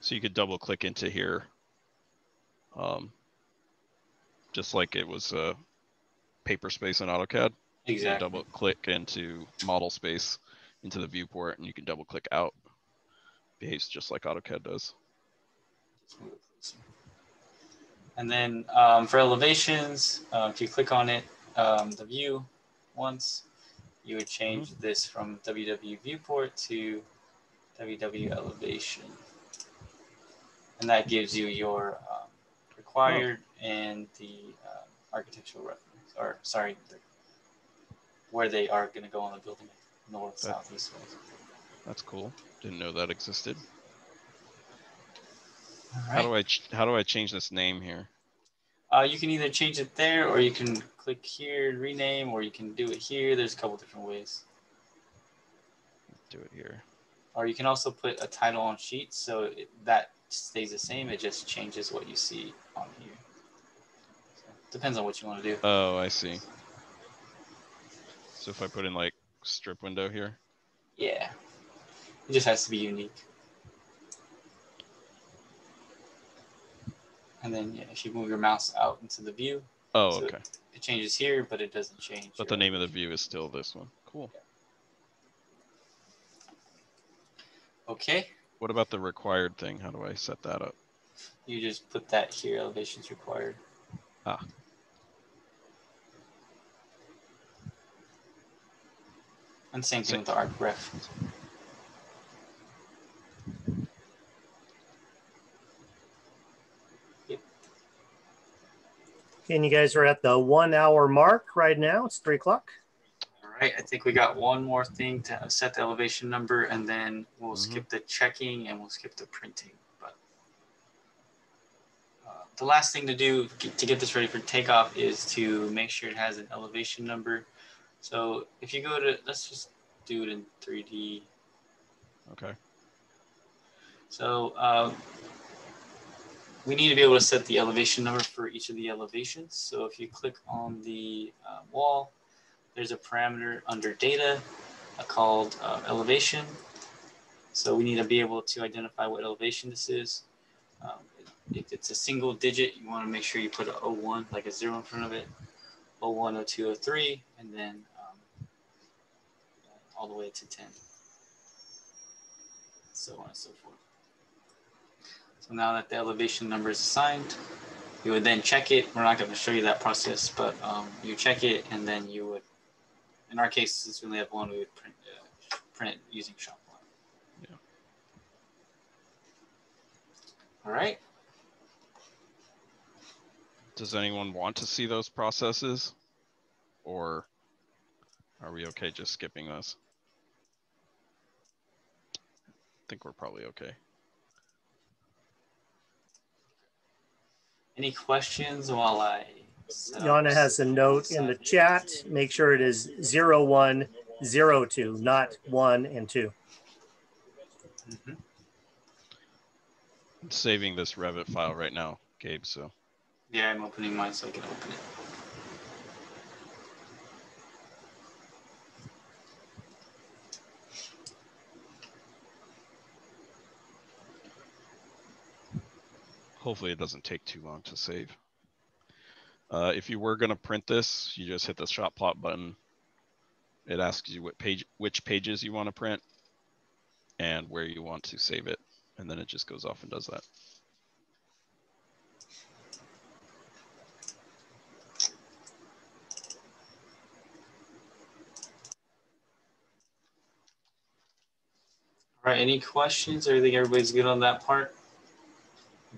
So you could double click into here, um, just like it was uh, paper space in AutoCAD. Exactly. double click into model space into the viewport, and you can double click out Behaves just like AutoCAD does. And then um, for elevations, uh, if you click on it, um, the view once, you would change this from WW viewport to WW elevation. And that gives you your um, required and the um, architectural reference, or sorry, the, where they are going to go on the building, north, south, east, west. That's cool. Didn't know that existed. All How do I ch- how do I change this name here? Uh, you can either change it there, or you can click here and rename, or you can do it here. There's a couple different ways. Do it here. Or you can also put a title on sheet, so it, that stays the same. It just changes what you see on here. So, depends on what you want to do. Oh, I see. So if I put in like strip window here, Yeah, it just has to be unique. And then yeah, if you move your mouse out into the view, oh, So- okay. it changes here, but it doesn't change. But the name of the view is still this one. Cool. Okay, What about the required thing? How do I set that up? you just put that here. Elevations required. Ah. And same thing with the arc ref. And you guys are at the one hour mark right now. It's three o'clock. All right, I think we got one more thing to set the elevation number, and then we'll Mhm. skip the checking and we'll skip the printing. But uh, the last thing to do to get this ready for takeoff is to make sure it has an elevation number. So if you go to, let's just do it in 3D. Okay. So um, we need to be able to set the elevation number for each of the elevations. So if you click on the uh, wall, there's a parameter under data uh, called uh, elevation. So we need to be able to identify what elevation this is. Um, if it's a single digit, you want to make sure you put a 01, like a zero in front of it, 01, 02, 03, and then um, all the way to 10 so on and so forth. So now that the elevation number is assigned, you would then check it. We're not going to show you that process, but um, you check it and then you would, in our case, since we only have one, we would print, uh, print using Shopline. Yeah. All right. Does anyone want to see those processes? Or are we okay just skipping those? I think we're probably okay. Any questions while I? Yana has a note in the chat. Make sure it is zero one zero two, not one and two. Mhm. I'm saving this Revit file right now, Gabe, so Yeah, I'm opening mine so I can open it. Hopefully it doesn't take too long to save. Uh, if you were gonna print this, you just hit the shot plot button. It asks you what page, which pages you want to print and where you want to save it. And then it just goes off and does that. All right. Any questions? You think everybody's good on that part?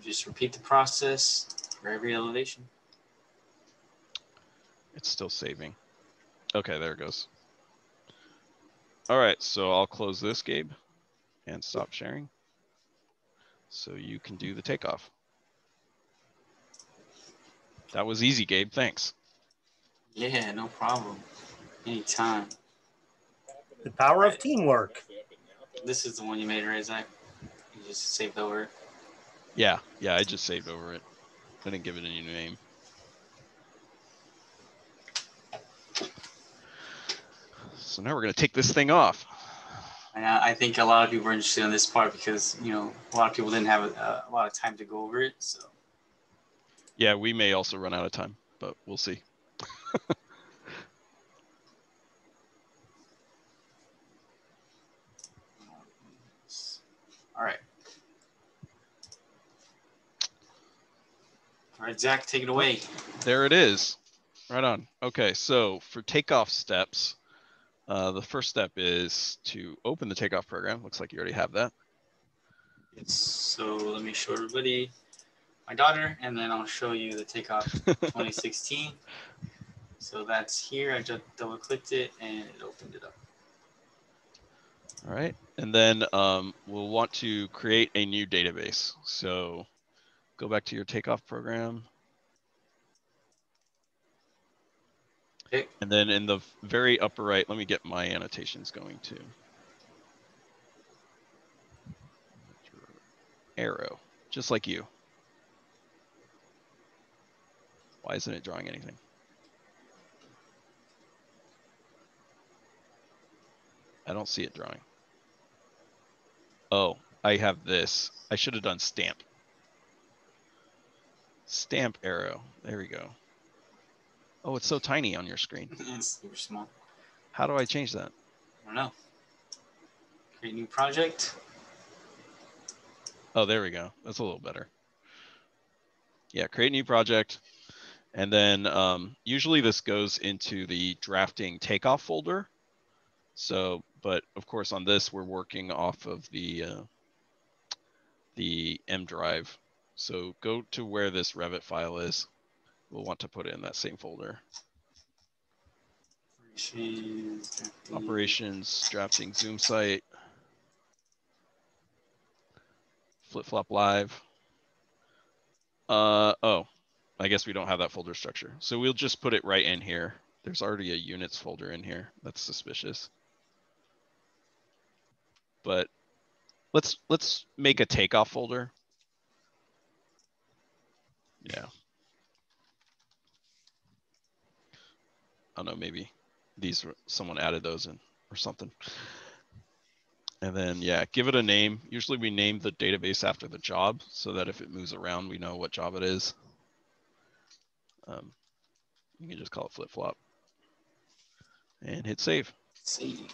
Just repeat the process for every elevation. It's still saving. Okay, there it goes. All right, so I'll close this, Gabe, and stop sharing. So you can do the takeoff. That was easy, Gabe. Thanks. Yeah, no problem. Anytime. The power of teamwork. This is the one you made, right, Zach? You just saved over it. Yeah, yeah, I just saved over it. I didn't give it any name. So now we're gonna take this thing off. And I I think a lot of people are interested in this part because you know a lot of people didn't have a, a lot of time to go over it. So Yeah, we may also run out of time, but we'll see. *laughs* all right. All right, Zach, take it away. There it is. Right on. Okay, so for takeoff steps, uh, the first step is to open the takeoff program. Looks like you already have that. Yes. So let me show everybody my daughter, and then I'll show you the takeoff *laughs* 2016. So that's here. I just double clicked it and it opened it up. All right. And then um, we'll want to create a new database. So go back to your takeoff program. Okay. And then in the very upper right, let me get my annotations going too. Arrow, just like you. Why isn't it drawing anything? I don't see it drawing. Oh, I have this. I should have done stamp. Stamp arrow. There we go. Oh, it's so tiny on your screen. *laughs* it's super small. How do I change that? I don't know. Create new project. Oh, there we go. That's a little better. Yeah, create new project. And then um, usually this goes into the drafting takeoff folder. So, but of course on this, we're working off of the, uh, the M drive. So go to where this Revit file is. We'll want to put it in that same folder. Operations. drafting. Zoom site. Flip flop live. Uh, oh, I guess we don't have that folder structure. So we'll just put it right in here. There's already a units folder in here. That's suspicious. But let's let's make a takeoff folder. Yeah. I don't know, maybe these were someone added those in or something. And then yeah, give it a name. Usually we name the database after the job so that if it moves around, we know what job it is. Um, you can just call it flip flop and hit save. Save.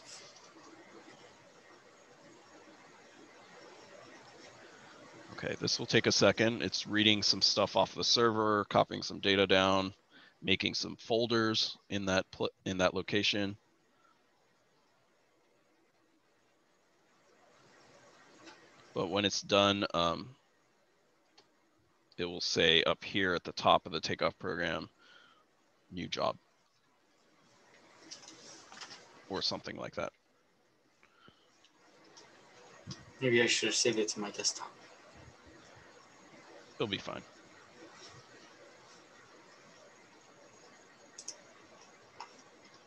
Okay, this will take a second. It's reading some stuff off the server, copying some data down, making some folders in that in that location. But when it's done, um, it will say up here at the top of the takeoff program, new job. Or something like that. Maybe I should saved it to my desktop. It'll be fine.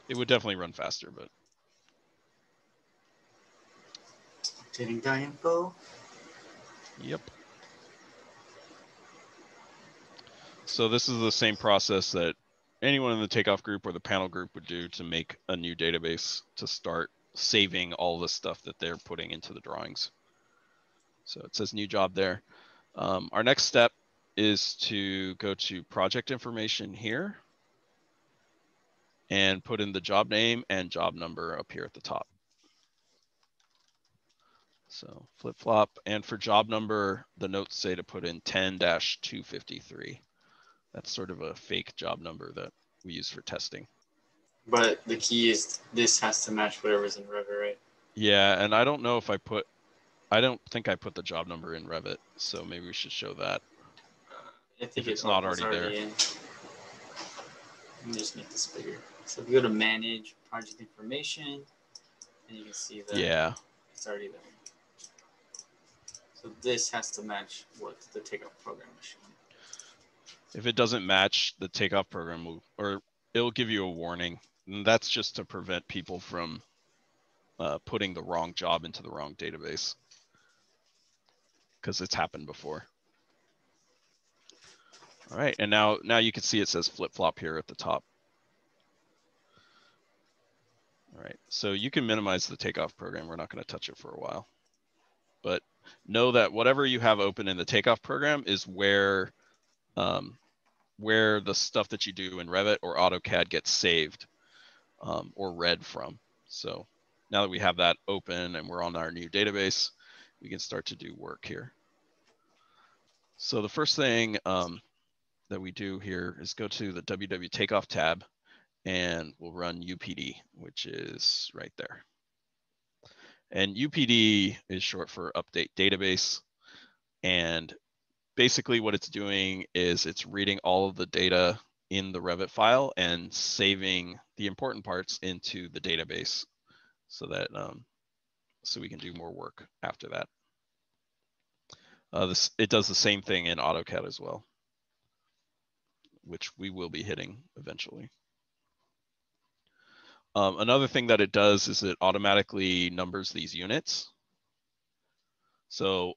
It would definitely run faster, but Updating die info. Yep. So this is the same process that anyone in the takeoff group or the panel group would do to make a new database to start saving all the stuff that they're putting into the drawings. So it says new job there. Um, our next step is to go to project information here and put in the job name and job number up here at the top. So flip flop. And for job number, the notes say to put in 10 253. That's sort of a fake job number that we use for testing. But the key is this has to match whatever's in Revit, right? Yeah. And I don't know if I put, I don't think I put the job number in Revit. So maybe we should show that. I think If it's not already there. in. Let me just make this bigger. So if you go to manage project information, and you can see that Yeah. it's already there. So this has to match what the takeoff program is showing. If it doesn't match the takeoff program will, or it'll give you a warning. And that's just to prevent people from uh, putting the wrong job into the wrong database. Because it's happened before. All right, and now now you can see it says flip flop here at the top. All right, so you can minimize the takeoff program. We're not going to touch it for a while. But know that whatever you have open in the takeoff program is where um, where the stuff that you do in Revit or AutoCAD gets saved um, or read from. So now that we have that open and we're on our new database, we can start to do work here. So the first thing um, that we do here is go to the WW Takeoff tab and we'll run UPD, which is right there. And UPD is short for Update Database. And basically what it's doing is it's reading all of the data in the Revit file and saving the important parts into the database so that um, so we can do more work after that. Uh, this, it does the same thing in AutoCAD as well, which we will be hitting eventually. Um, another thing that it does is it automatically numbers these units. So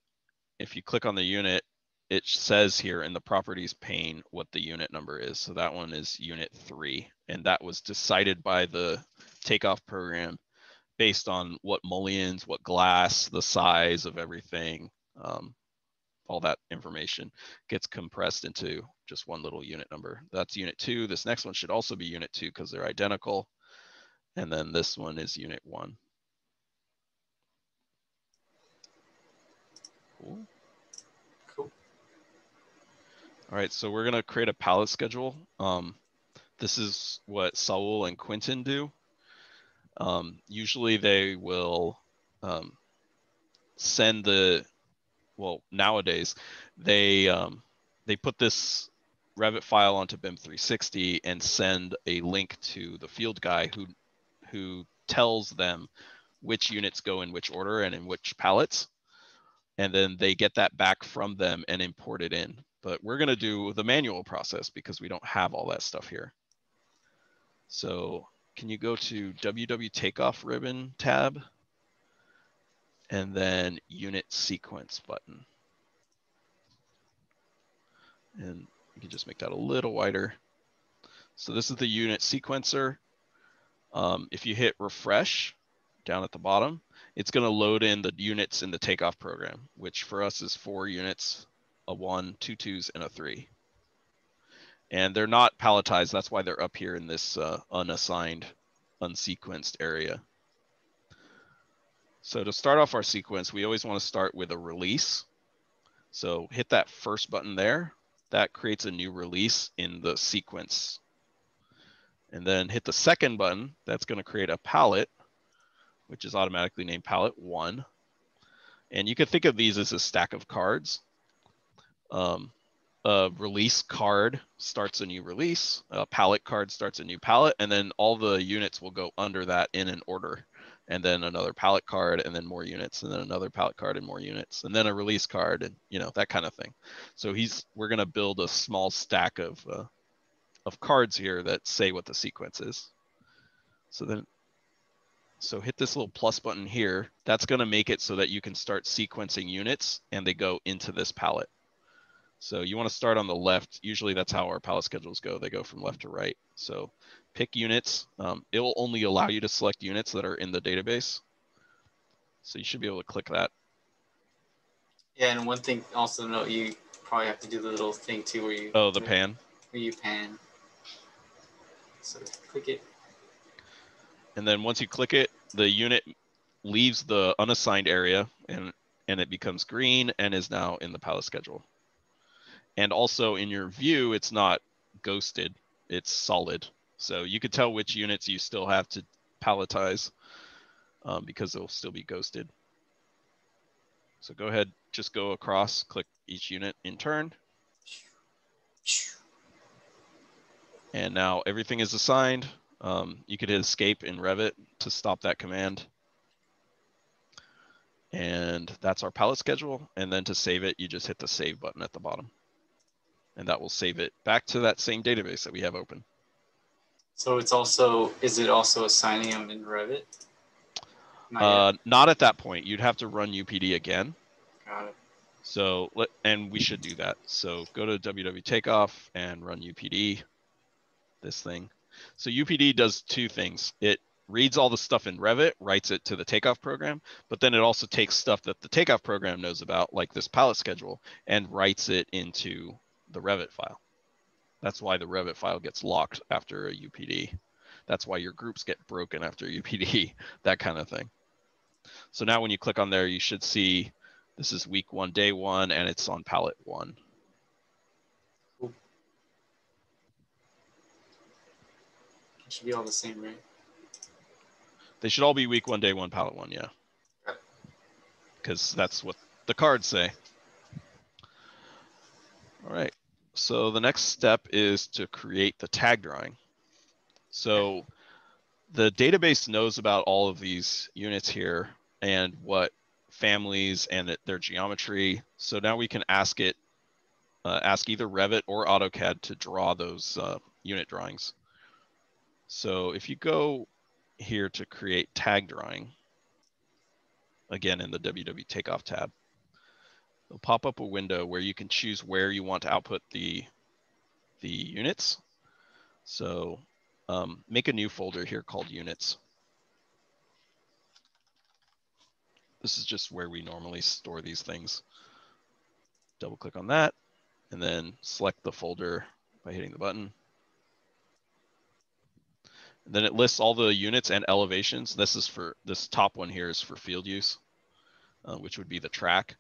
if you click on the unit, it says here in the properties pane what the unit number is. So that one is unit three, and that was decided by the takeoff program based on what mullions, what glass, the size of everything, um, all that information gets compressed into just one little unit number. That's unit two. This next one should also be unit two because they're identical. And then this one is unit one. Cool. Cool. All right, so we're gonna create a pallet schedule. Um, this is what Saul and Quentin do. Um, usually they will um, send the, well, nowadays they um, they put this Revit file onto BIM 360 and send a link to the field guy who who tells them which units go in which order and in which pallets. And then they get that back from them and import it in. But we're going to do the manual process because we don't have all that stuff here. So can you go to WW Takeoff ribbon tab and then unit sequence button. And you can just make that a little wider. So this is the unit sequencer. Um, if you hit refresh down at the bottom, it's going to load in the units in the takeoff program, which for us is four units, a one, two twos, and a three. And they're not palletized. That's why they're up here in this uh, unassigned, unsequenced area. So to start off our sequence, we always want to start with a release. So hit that first button there. That creates a new release in the sequence and then hit the second button. That's going to create a pallet, which is automatically named pallet one. And you can think of these as a stack of cards. Um, a release card starts a new release, a pallet card starts a new pallet, and then all the units will go under that in an order. And then another pallet card, and then more units, and then another pallet card and more units, and then a release card, and you know that kind of thing. So he's we're gonna build a small stack of uh, of cards here that say what the sequence is. So then, so hit this little plus button here. That's going to make it so that you can start sequencing units and they go into this pallet. So you want to start on the left. Usually that's how our pallet schedules go. They go from left to right. So pick units. Um, it will only allow you to select units that are in the database. So you should be able to click that. Yeah, and one thing also note, you probably have to do the little thing too where you. Oh, the pan. Where you pan. So click it. And then once you click it, the unit leaves the unassigned area and, and it becomes green and is now in the pallet schedule. And also in your view, it's not ghosted, it's solid. So you could tell which units you still have to palletize um, because they'll still be ghosted. So go ahead, just go across, click each unit in turn. And now everything is assigned. Um, you could hit escape in Revit to stop that command. And that's our pallet schedule. And then to save it, you just hit the save button at the bottom. And that will save it back to that same database that we have open. So it's also, is it also assigning them in Revit? Not, uh, not at that point. You'd have to run UPD again. Got it. So, let and we should do that. So go to WW Takeoff and run UPD this thing. So UPD does two things. It reads all the stuff in Revit, writes it to the takeoff program, but then it also takes stuff that the takeoff program knows about, like this pallet schedule, and writes it into the Revit file. That's why the Revit file gets locked after a UPD. That's why your groups get broken after UPD, *laughs* that kind of thing. So now when you click on there, you should see this is week one, day one, and it's on pallet one. It should be all the same, right? They should all be week one, day one, pallet one, yeah. Because that's what the cards say. All right. So the next step is to create the tag drawing. So the database knows about all of these units here and what families and their geometry. So now we can ask it, uh, ask either Revit or AutoCAD to draw those uh, unit drawings. So if you go here to create tag drawing, again in the WW Takeoff tab, it'll pop up a window where you can choose where you want to output the the units. So um, make a new folder here called units. This is just where we normally store these things. Double click on that and then select the folder by hitting the button. Then it lists all the units and elevations. This is for this top one here is for field use, uh, which would be the track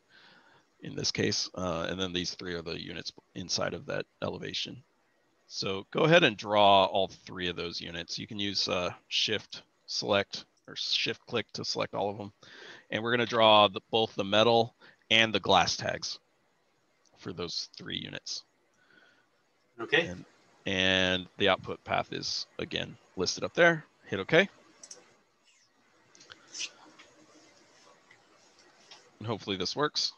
in this case. Uh, and then these three are the units inside of that elevation. So go ahead and draw all three of those units. You can use uh, shift select or shift click to select all of them. And we're going to draw the, both the metal and the glass tags for those three units. Okay. And, and the output path is again listed up there. Hit OK. And hopefully this works.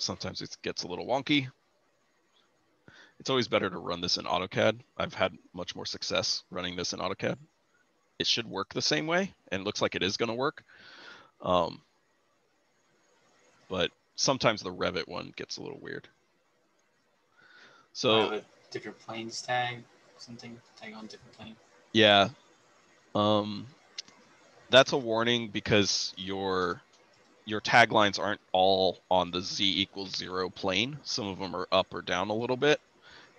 Sometimes it gets a little wonky. It's always better to run this in AutoCAD. I've had much more success running this in AutoCAD. It should work the same way, and it looks like it is going to work. Um, but sometimes the Revit one gets a little weird. So a different planes tag, something tag on different plane. Yeah. Um that's a warning because your your taglines aren't all on the z equals zero plane. Some of them are up or down a little bit.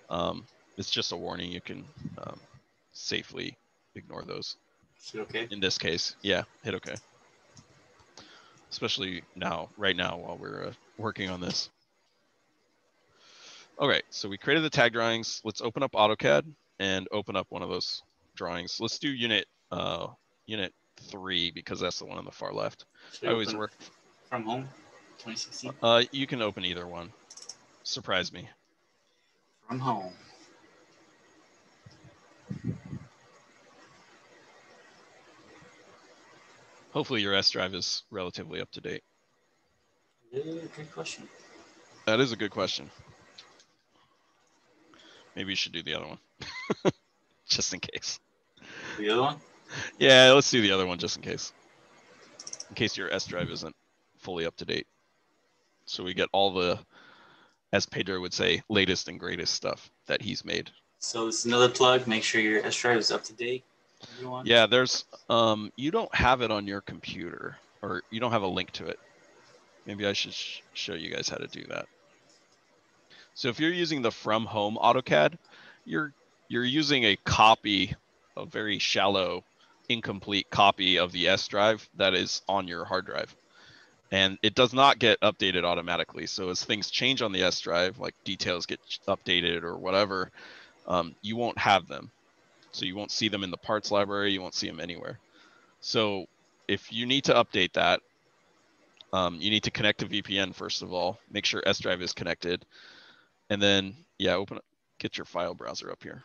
Um, it's just a warning. You can um, safely ignore those. Okay? In this case, yeah, hit OK. Especially now, right now, while we're uh, working on this. Okay, so we created the tag drawings. Let's open up AutoCAD and open up one of those drawings. Let's do unit uh, unit three because that's the one on the far left. Should I always work. From home. 2016 Uh, you can open either one. Surprise me. from home. Hopefully your S drive is relatively up to date. Yeah, good question. That is a good question. Maybe you should do the other one, *laughs* just in case. The other one? Yeah, let's do the other one just in case. In case your S drive isn't fully up to date. So we get all the, as Pedro would say, latest and greatest stuff that he's made. So this is another plug. Make sure your S drive is up to date. Everyone. Yeah, there's um you don't have it on your computer or you don't have a link to it. Maybe I should sh- show you guys how to do that. So if you're using the from home AutoCAD, you're you're using a copy, a very shallow, incomplete copy of the S drive that is on your hard drive. And it does not get updated automatically. So as things change on the S drive, like details get updated or whatever, um, you won't have them. So you won't see them in the parts library. You won't see them anywhere. So if you need to update that, um, you need to connect to VPN first of all. Make sure S drive is connected, and then yeah, open get your file browser up here.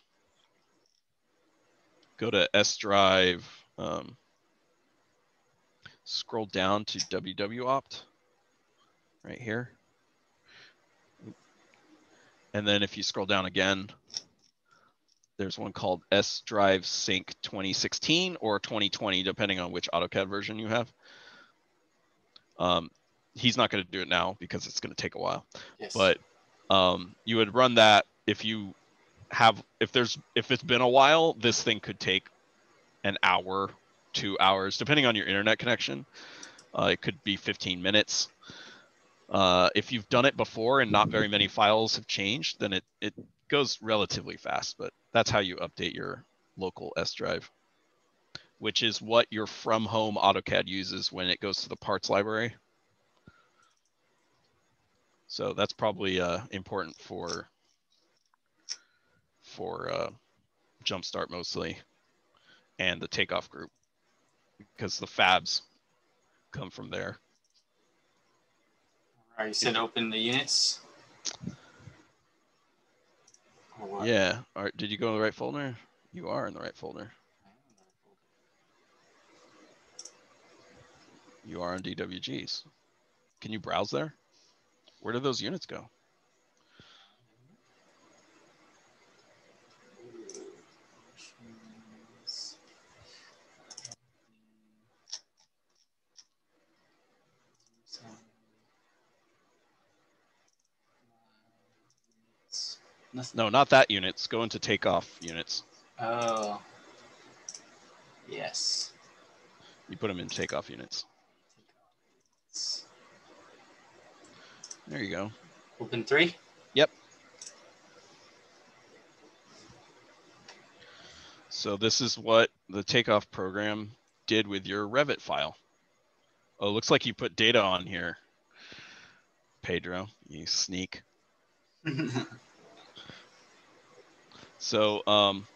Go to S drive. Um, scroll down to WWOpt right here. And then if you scroll down again, there's one called S Drive Sync 2016 or 2020, depending on which AutoCAD version you have. Um, he's not going to do it now because it's going to take a while. Yes. But um, you would run that if you have if there's if it's been a while, this thing could take an hour, two hours, depending on your internet connection. Uh, it could be 15 minutes. Uh, if you've done it before and not very many files have changed, then it, it goes relatively fast, but that's how you update your local S drive, which is what your from home AutoCAD uses when it goes to the parts library. So that's probably uh, important for for uh, Jumpstart mostly and the takeoff group because the fabs come from there. All right, you said open the units. Yeah. All right. Did you go in the right folder? You are in the right folder. You are on DWGs. Can you browse there? Where did those units go? No, not that units. Go into takeoff units. Oh. Yes. You put them in takeoff units. There you go. Open three. Yep. So this is what the takeoff program did with your Revit file. Oh, looks like you put data on here. Pedro, you sneak. *laughs* So um,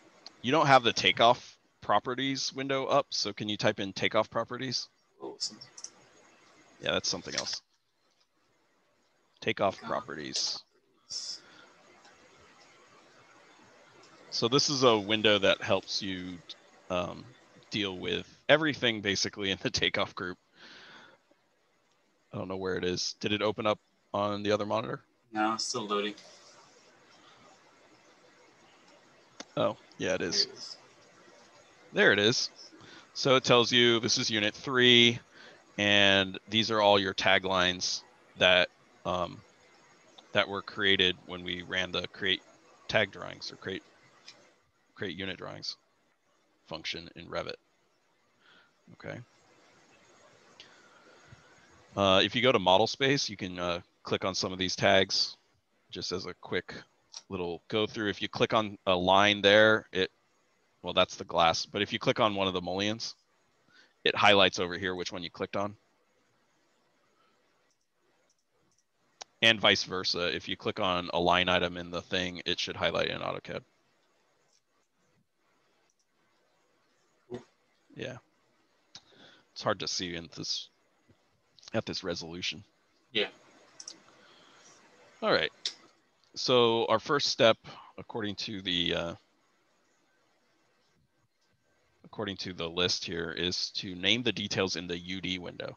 you don't have the takeoff properties window up. So can you type in takeoff properties? Oh, some- Yeah, that's something else. Takeoff properties. So this is a window that helps you um, deal with everything basically in the *laughs* takeoff group. I don't know where it is. Did it open up on the other monitor? No, still loading. Oh, yeah, it is. it is. There it is. So it tells you this is unit three, and these are all your taglines that um, that were created when we ran the create tag drawings or create create unit drawings function in Revit. Okay. Uh, if you go to model space, you can uh, click on some of these tags just as a quick little go through. If you click on a line there, it well, that's the glass. But if you click on one of the mullions, it highlights over here which one you clicked on. And vice versa. If you click on a line item in the thing, it should highlight in AutoCAD. Yeah. It's hard to see in this at this resolution. Yeah. All right. So our first step, according to the uh, according to the list here, is to name the details in the UD window.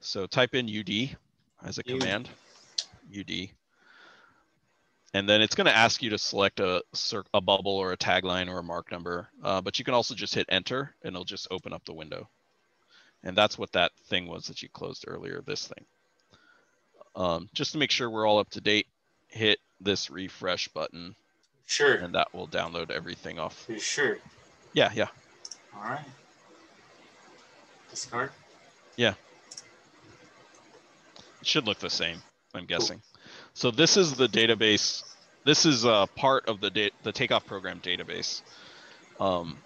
So type in UD as a command, UD, and then it's going to ask you to select a a bubble or a tagline or a mark number. Uh, but you can also just hit enter, and it'll just open up the window. And that's what that thing was that you closed earlier. This thing. Um, just to make sure we're all up to date, hit this refresh button Sure. and that will download everything off. You sure? Yeah, yeah. All right. Discard. Yeah. It should look the same, I'm guessing. So this is the database. This is a part of the da- the takeoff program database. Um,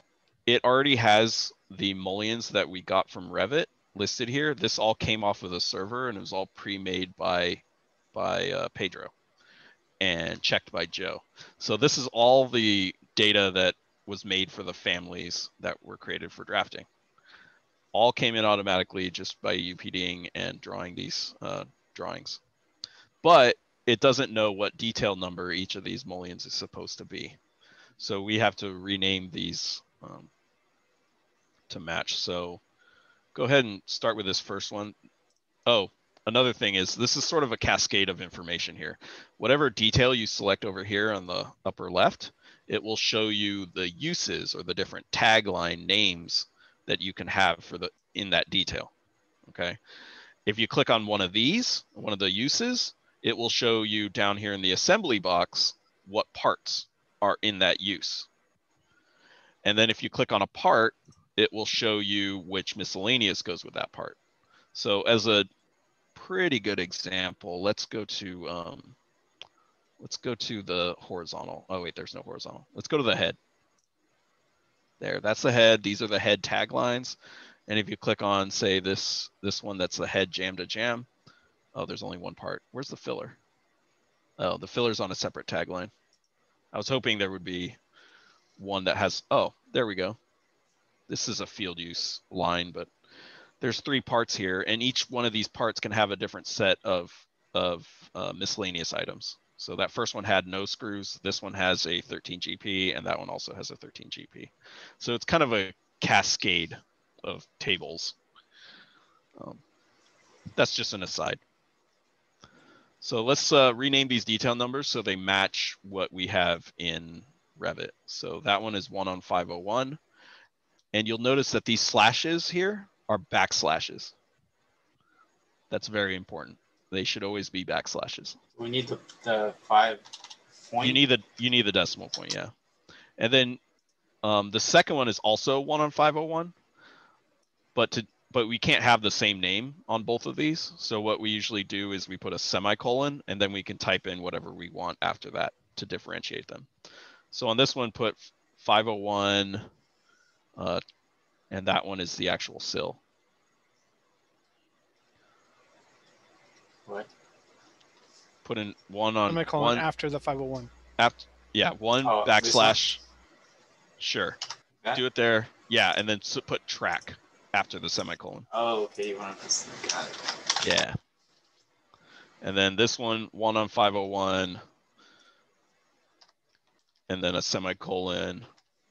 it already has the mullions that we got from Revit listed here. This all came off of the server and it was all pre-made by by uh, Pedro and checked by Joe. So this is all the data that was made for the families that were created for drafting. All came in automatically just by UPDing and drawing these uh, drawings. But it doesn't know what detail number each of these mullions is supposed to be. So we have to rename these um, to match. So go ahead and start with this first one. Oh, another thing is this is sort of a cascade of information here. Whatever detail you select over here on the upper left, it will show you the uses or the different tagline names that you can have for the in that detail. Okay. If you click on one of these, one of the uses, it will show you down here in the assembly box what parts are in that use. And then if you click on a part, it will show you which miscellaneous goes with that part. So as a pretty good example, let's go to um, let's go to the horizontal. Oh wait, there's no horizontal. Let's go to the head. There, that's the head. These are the head taglines. And if you click on, say this this one, that's the head jamb to jamb. Oh, there's only one part. Where's the filler? Oh, the filler's on a separate tagline. I was hoping there would be one that has, oh, there we go. This is a field use line, but there's three parts here and each one of these parts can have a different set of, of uh, miscellaneous items. So that first one had no screws. This one has a 13 GP and that one also has a 13 GP. So it's kind of a cascade of tables. Um, that's just an aside. So let's uh, rename these detail numbers so they match what we have in Revit. So that one is one on 501. And you'll notice that these slashes here are backslashes. That's very important. They should always be backslashes. We need the, the five point. You need the you need the decimal point, yeah. And then um, the second one is also one on 501, but to but we can't have the same name on both of these. So what we usually do is we put a semicolon and then we can type in whatever we want after that to differentiate them. So on this one, put 501, uh, and that one is the actual sill. What? Put in one on Semicolon one after the 501. after, yeah, one Oh, one? backslash. Sure. That? Do it there. Yeah, and then put track after the semicolon. Oh, okay. You want this? Got it. Yeah. And then this one, one on 501. And then a semicolon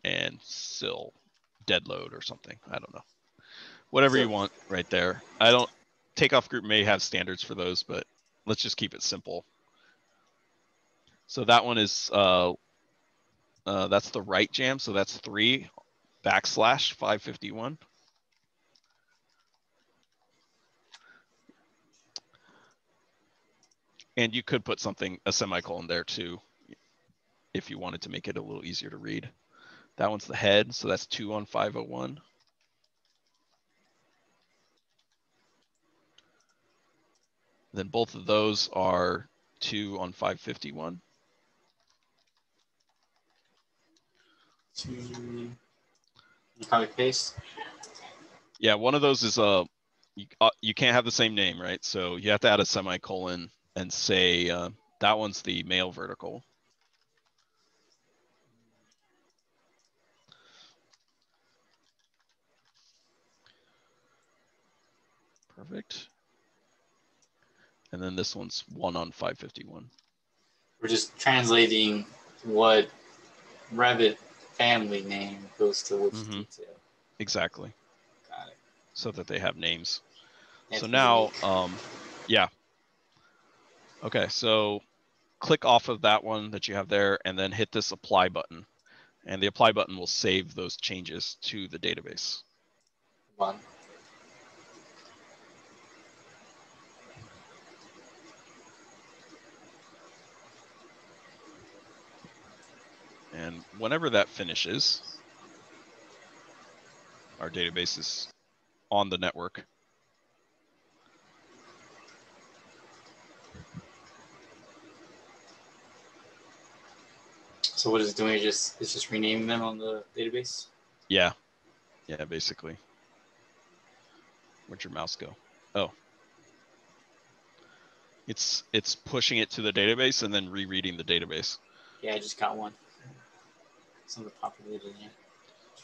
and sill dead load or something. I don't know. Whatever you want right there. I don't takeoff group may have standards for those, but let's just keep it simple. So that one is uh uh that's the right jamb, so that's three backslash 551. And you could put something, a semicolon there too, if you wanted to make it a little easier to read. That one's the head, so that's two on 501. Then both of those are two on 551. Two. You copy paste. Yeah, one of those is a, you, uh, you can't have the same name, right? So you have to add a semicolon and say, uh, that one's the male vertical. Perfect. And then this one's one on 551. We're just translating what Revit family name goes to which Mhm. detail. Exactly. Got it. So that they have names. So now, um, yeah. Okay, so click off of that one that you have there and then hit this apply button. And the apply button will save those changes to the database. one. And whenever that finishes, our database is on the network. So what it's doing is just it's just renaming them on the database. Yeah. Yeah, basically. Where'd your mouse go? Oh. It's it's pushing it to the database and then rereading the database. Yeah, I just got one. Something populated in here.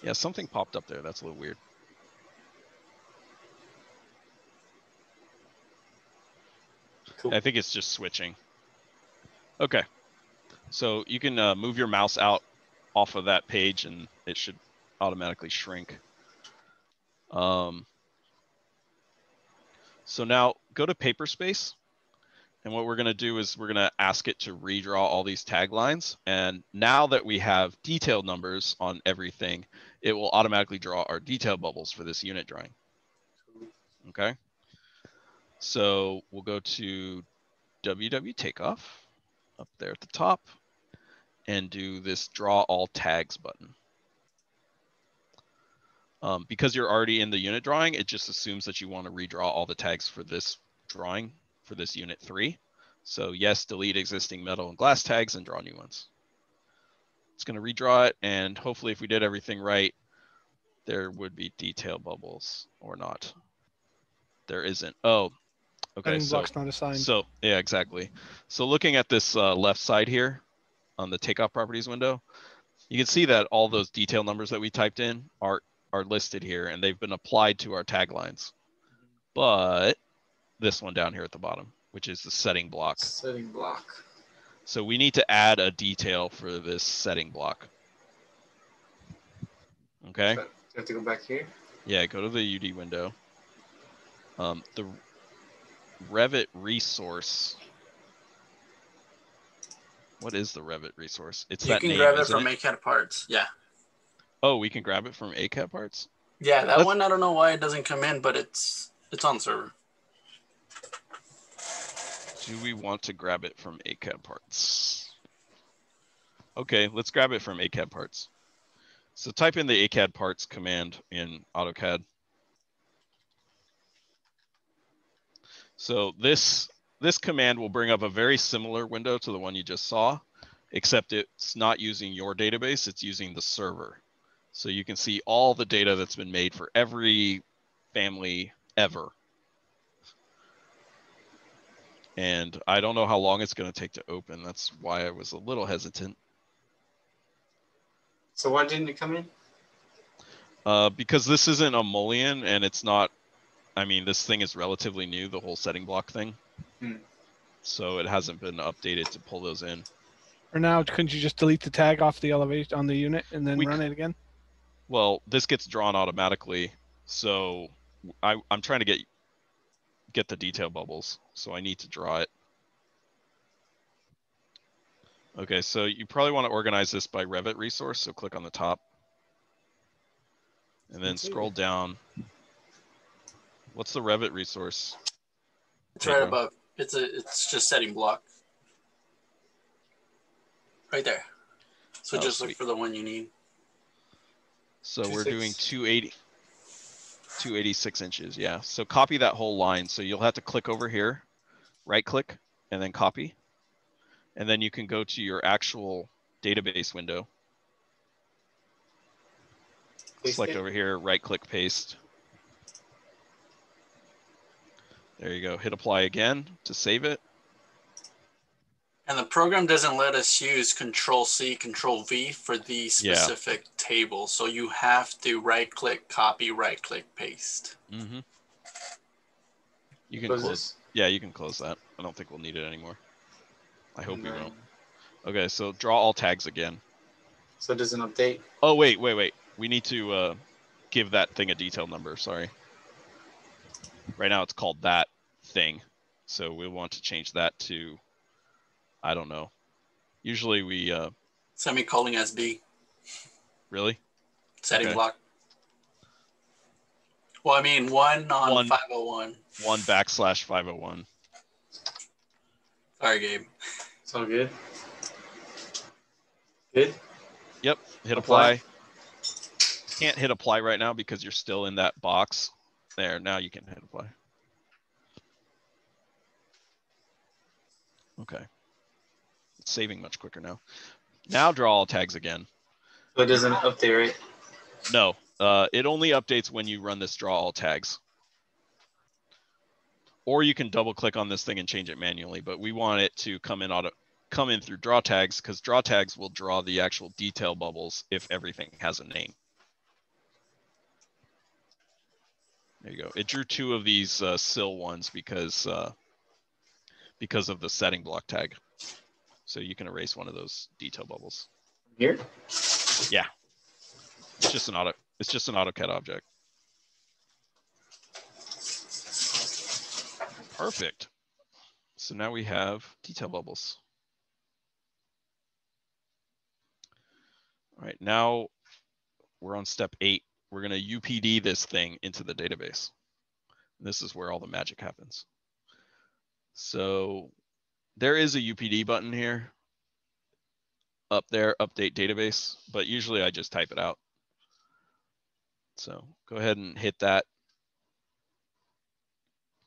Yeah, something popped up there. That's a little weird. Cool. I think it's just switching. Okay. So you can uh, move your mouse out off of that page and it should automatically shrink. Um, so now go to Paperspace. And what we're going to do is we're going to ask it to redraw all these taglines. And now that we have detailed numbers on everything, it will automatically draw our detail bubbles for this unit drawing. Okay. So we'll go to WW Takeoff up there at the top. and do this draw all tags button. Um, because you're already in the unit drawing, it just assumes that you want to redraw all the tags for this drawing for this unit three. So yes, delete existing metal and glass tags and draw new ones. It's going to redraw it. And hopefully if we did everything right, there would be detail bubbles or not. There isn't. Oh, okay. So, block's not assigned. so yeah, exactly. So looking at this uh, left side here on the takeoff properties window, you can see that all those detail numbers that we typed in are are listed here and they've been applied to our taglines. But this one down here at the bottom, which is the setting block. Setting block. So we need to add a detail for this setting block. Okay. So, you have to go back here. Yeah, go to the UD window. Um, the Revit resource. What is the Revit resource? It's You that can name, grab it isn't from ACAD parts. Yeah. Oh, we can grab it from ACAD parts. Yeah, that Let's- one I don't know why it doesn't come in, but it's it's on the server. Do we want to grab it from ACAD parts? Okay, let's grab it from ACAD parts. So type in the ACAD parts command in AutoCAD. So this this command will bring up a very similar window to the one you just saw, except it's not using your database, it's using the server. So you can see all the data that's been made for every family ever. And I don't know how long it's going to take to open. That's why I was a little hesitant. So why didn't it come in? Uh, because this isn't a mullion and it's not, I mean, this thing is relatively new, the whole setting block thing. Hmm. So it hasn't been updated to pull those in. For now, couldn't you just delete the tag off the elevation on the unit and then We run c- it again? Well, this gets drawn automatically. So I, I'm trying to get get the detail bubbles, so I need to draw it. Okay, so you probably want to organize this by Revit resource, so click on the top. And then scroll down. What's the Revit resource? It's right above. It's a it's just setting block. Right there. So oh, just sweet. look for the one you need. So we're doing 280. Two eighty-six inches. Yeah. So copy that whole line. So you'll have to click over here, right click, and then copy. And then you can go to your actual database window. Paste Select it. over here, right click, paste. There you go. Hit apply again to save it. And the program doesn't let us use Control C, Control V for the Yeah. specific table. So you have to right click, copy, right click, paste. Mm-hmm. You can Close close. Yeah, you can close that. I don't think we'll need it anymore. I hope And we then- won't. Okay, so draw all tags again. So it doesn't update. Oh wait, wait, wait. We need to uh, give that thing a detail number. Sorry. Right now it's called that thing, so we want to change that to, I don't know. Usually we uh, Semicolon SB, really setting Okay. block. Well, I mean, one on One. 501. one backslash five hundred one. Sorry, Gabe. It's all good. Good. Yep. Hit Apply. apply. Can't hit apply right now because you're still in that box. There. Now you can hit apply. Okay. Saving much quicker now. Now draw all tags again. So it doesn't update, right? No, uh, it only updates when you run this draw all tags. Or you can double click on this thing and change it manually, but we want it to come in auto come in through draw tags because draw tags will draw the actual detail bubbles if everything has a name. There you go. It drew two of these uh, sill ones because uh, because of the setting block tag. So you can erase one of those detail bubbles. Here. Yeah. It's just an auto. It's just an AutoCAD object. Perfect. So now we have detail bubbles. All right, now we're on step eight. We're gonna UPD this thing into the database. This is where all the magic happens. So there is a UPD button here. up there, update database, but usually I just type it out. So go ahead and hit that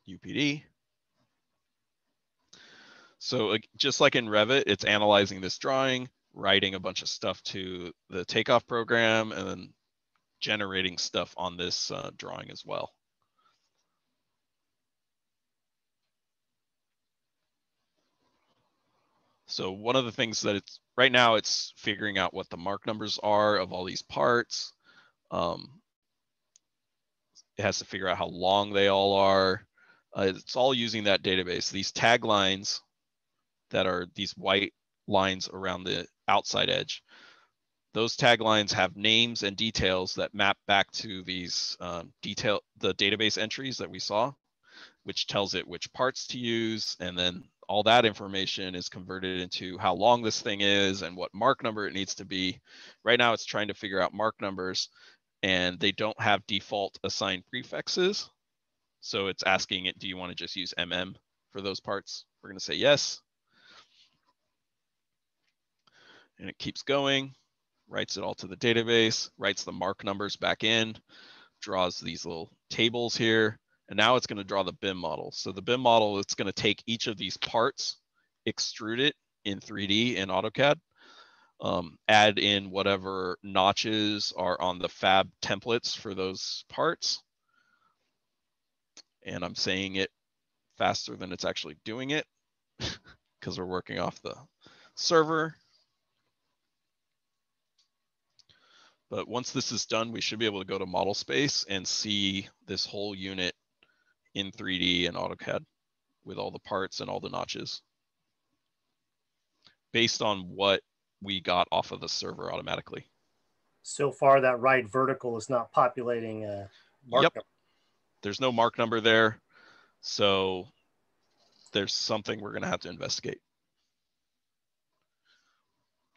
UPD. So just like in Revit, it's analyzing this drawing, writing a bunch of stuff to the takeoff program, and then generating stuff on this uh, drawing as well. So one of the things that it's right now, it's figuring out what the mark numbers are of all these parts. Um, it has to figure out how long they all are. Uh, it's all using that database. These tag lines that are these white lines around the outside edge. Those tag lines have names and details that map back to these um, detail, the database entries that we saw, which tells it which parts to use. And then all that information is converted into how long this thing is and what mark number it needs to be. Right now it's trying to figure out mark numbers and they don't have default assigned prefixes. So it's asking it, do you want to just use MM for those parts? We're going to say yes. And it keeps going, writes it all to the database, writes the mark numbers back in, draws these little tables here. And now it's going to draw the BIM model. So the BIM model, it's going to take each of these parts, extrude it in 3D in AutoCAD, um, add in whatever notches are on the fab templates for those parts. And I'm saying it faster than it's actually doing it *laughs* because we're working off the server. But once this is done, we should be able to go to model space and see this whole unit in 3D and AutoCAD with all the parts and all the notches based on what we got off of the server automatically. So far, that right vertical is not populating a mark Yep. number. There's no mark number there. So there's something we're going to have to investigate.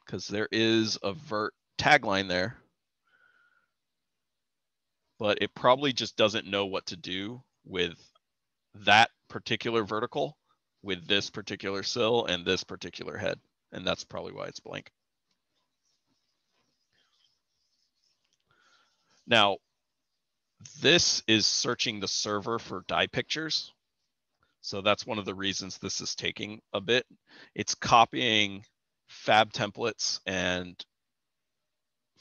Because there is a vert tagline there. But it probably just doesn't know what to do with that particular vertical with this particular sill and this particular head. And that's probably why it's blank. Now, this is searching the server for die pictures. So that's one of the reasons this is taking a bit. It's copying fab templates and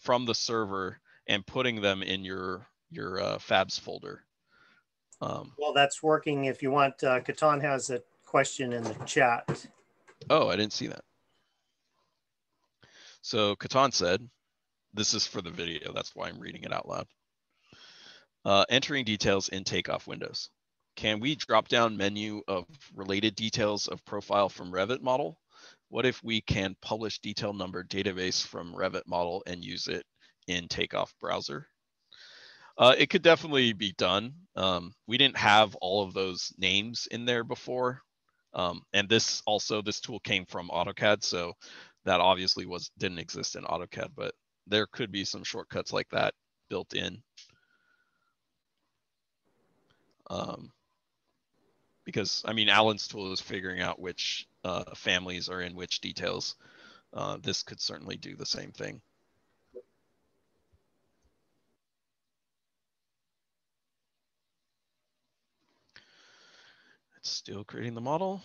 from the server and putting them in your your uh, fabs folder. Um, Well, that's working. If you want, uh, Catan has a question in the chat. oh, I didn't see that. So Catan said, this is for the video. That's why I'm reading it out loud. Uh, entering details in takeoff windows. Can we drop down menu of related details of profile from Revit model? What if we can publish detail number database from Revit model and use it in takeoff browser? Uh, it could definitely be done. Um, we didn't have all of those names in there before. Um, and this also, this tool came from AutoCAD. So that obviously was didn't exist in AutoCAD, but there could be some shortcuts like that built in. Um, because I mean, Alan's tool is figuring out which uh, families are in which details. Uh, this could certainly do the same thing. Still creating the model.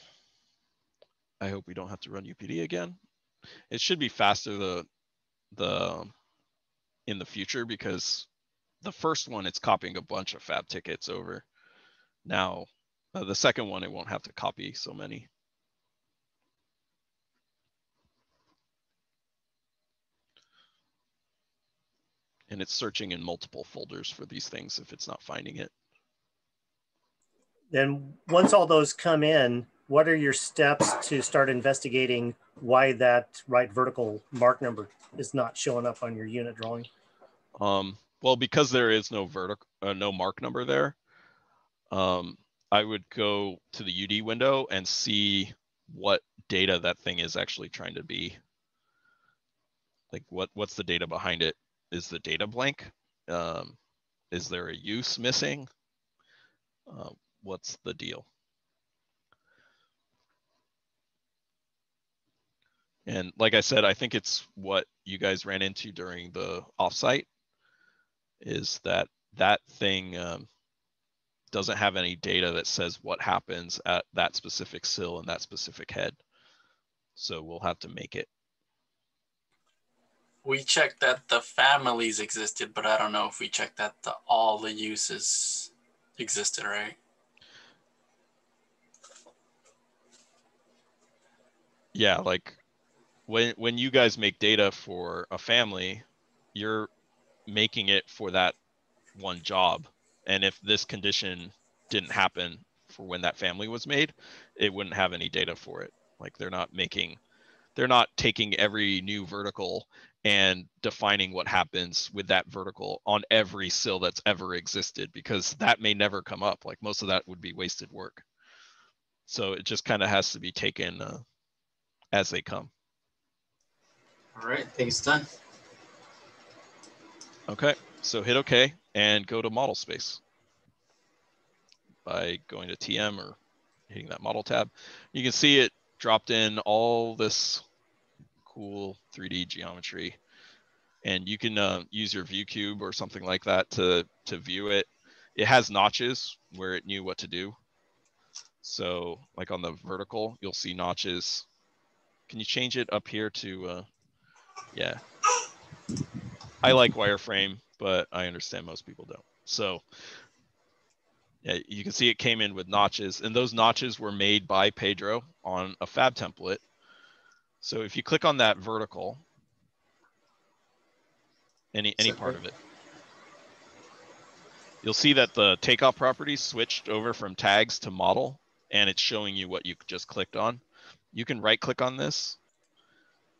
I hope we don't have to run UPD again. It should be faster the the in the future because the first one it's copying a bunch of fab tickets over. Now uh, the second one it won't have to copy so many. And it's searching in multiple folders for these things if it's not finding it. Then once all those come in, what are your steps to start investigating why that right vertical mark number is not showing up on your unit drawing? Um, well, because there is no vertical, uh, no mark number there, um, I would go to the UD window and see what data that thing is actually trying to be. Like what what's the data behind it? Is the data blank? Um, is there a use missing? Uh, what's the deal? And like I said, I think it's what you guys ran into during the offsite is that that thing um, doesn't have any data that says what happens at that specific sill and that specific head. So we'll have to make it. We checked that the families existed, but I don't know if we checked that the, all the uses existed, right? Yeah, like when when you guys make data for a family, you're making it for that one job. And if this condition didn't happen for when that family was made, it wouldn't have any data for it. Like they're not making they're not taking every new vertical and defining what happens with that vertical on every sill that's ever existed because that may never come up. Like most of that would be wasted work. So it just kind of has to be taken uh, as they come. All right, I think it's done. Okay, so hit OK and go to model space by going to TM or hitting that model tab. You can see it dropped in all this cool 3D geometry. And you can uh, use your view cube or something like that to, to view it. It has notches where it knew what to do. So like on the vertical, you'll see notches. Can you change it up here to, uh, yeah. I like wireframe, but I understand most people don't. So yeah, you can see it came in with notches and those notches were made by Pedro on a fab template. So if you click on that vertical, any, any part of it, you'll see that the takeoff properties switched over from tags to model and it's showing you what you just clicked on. You can right click on this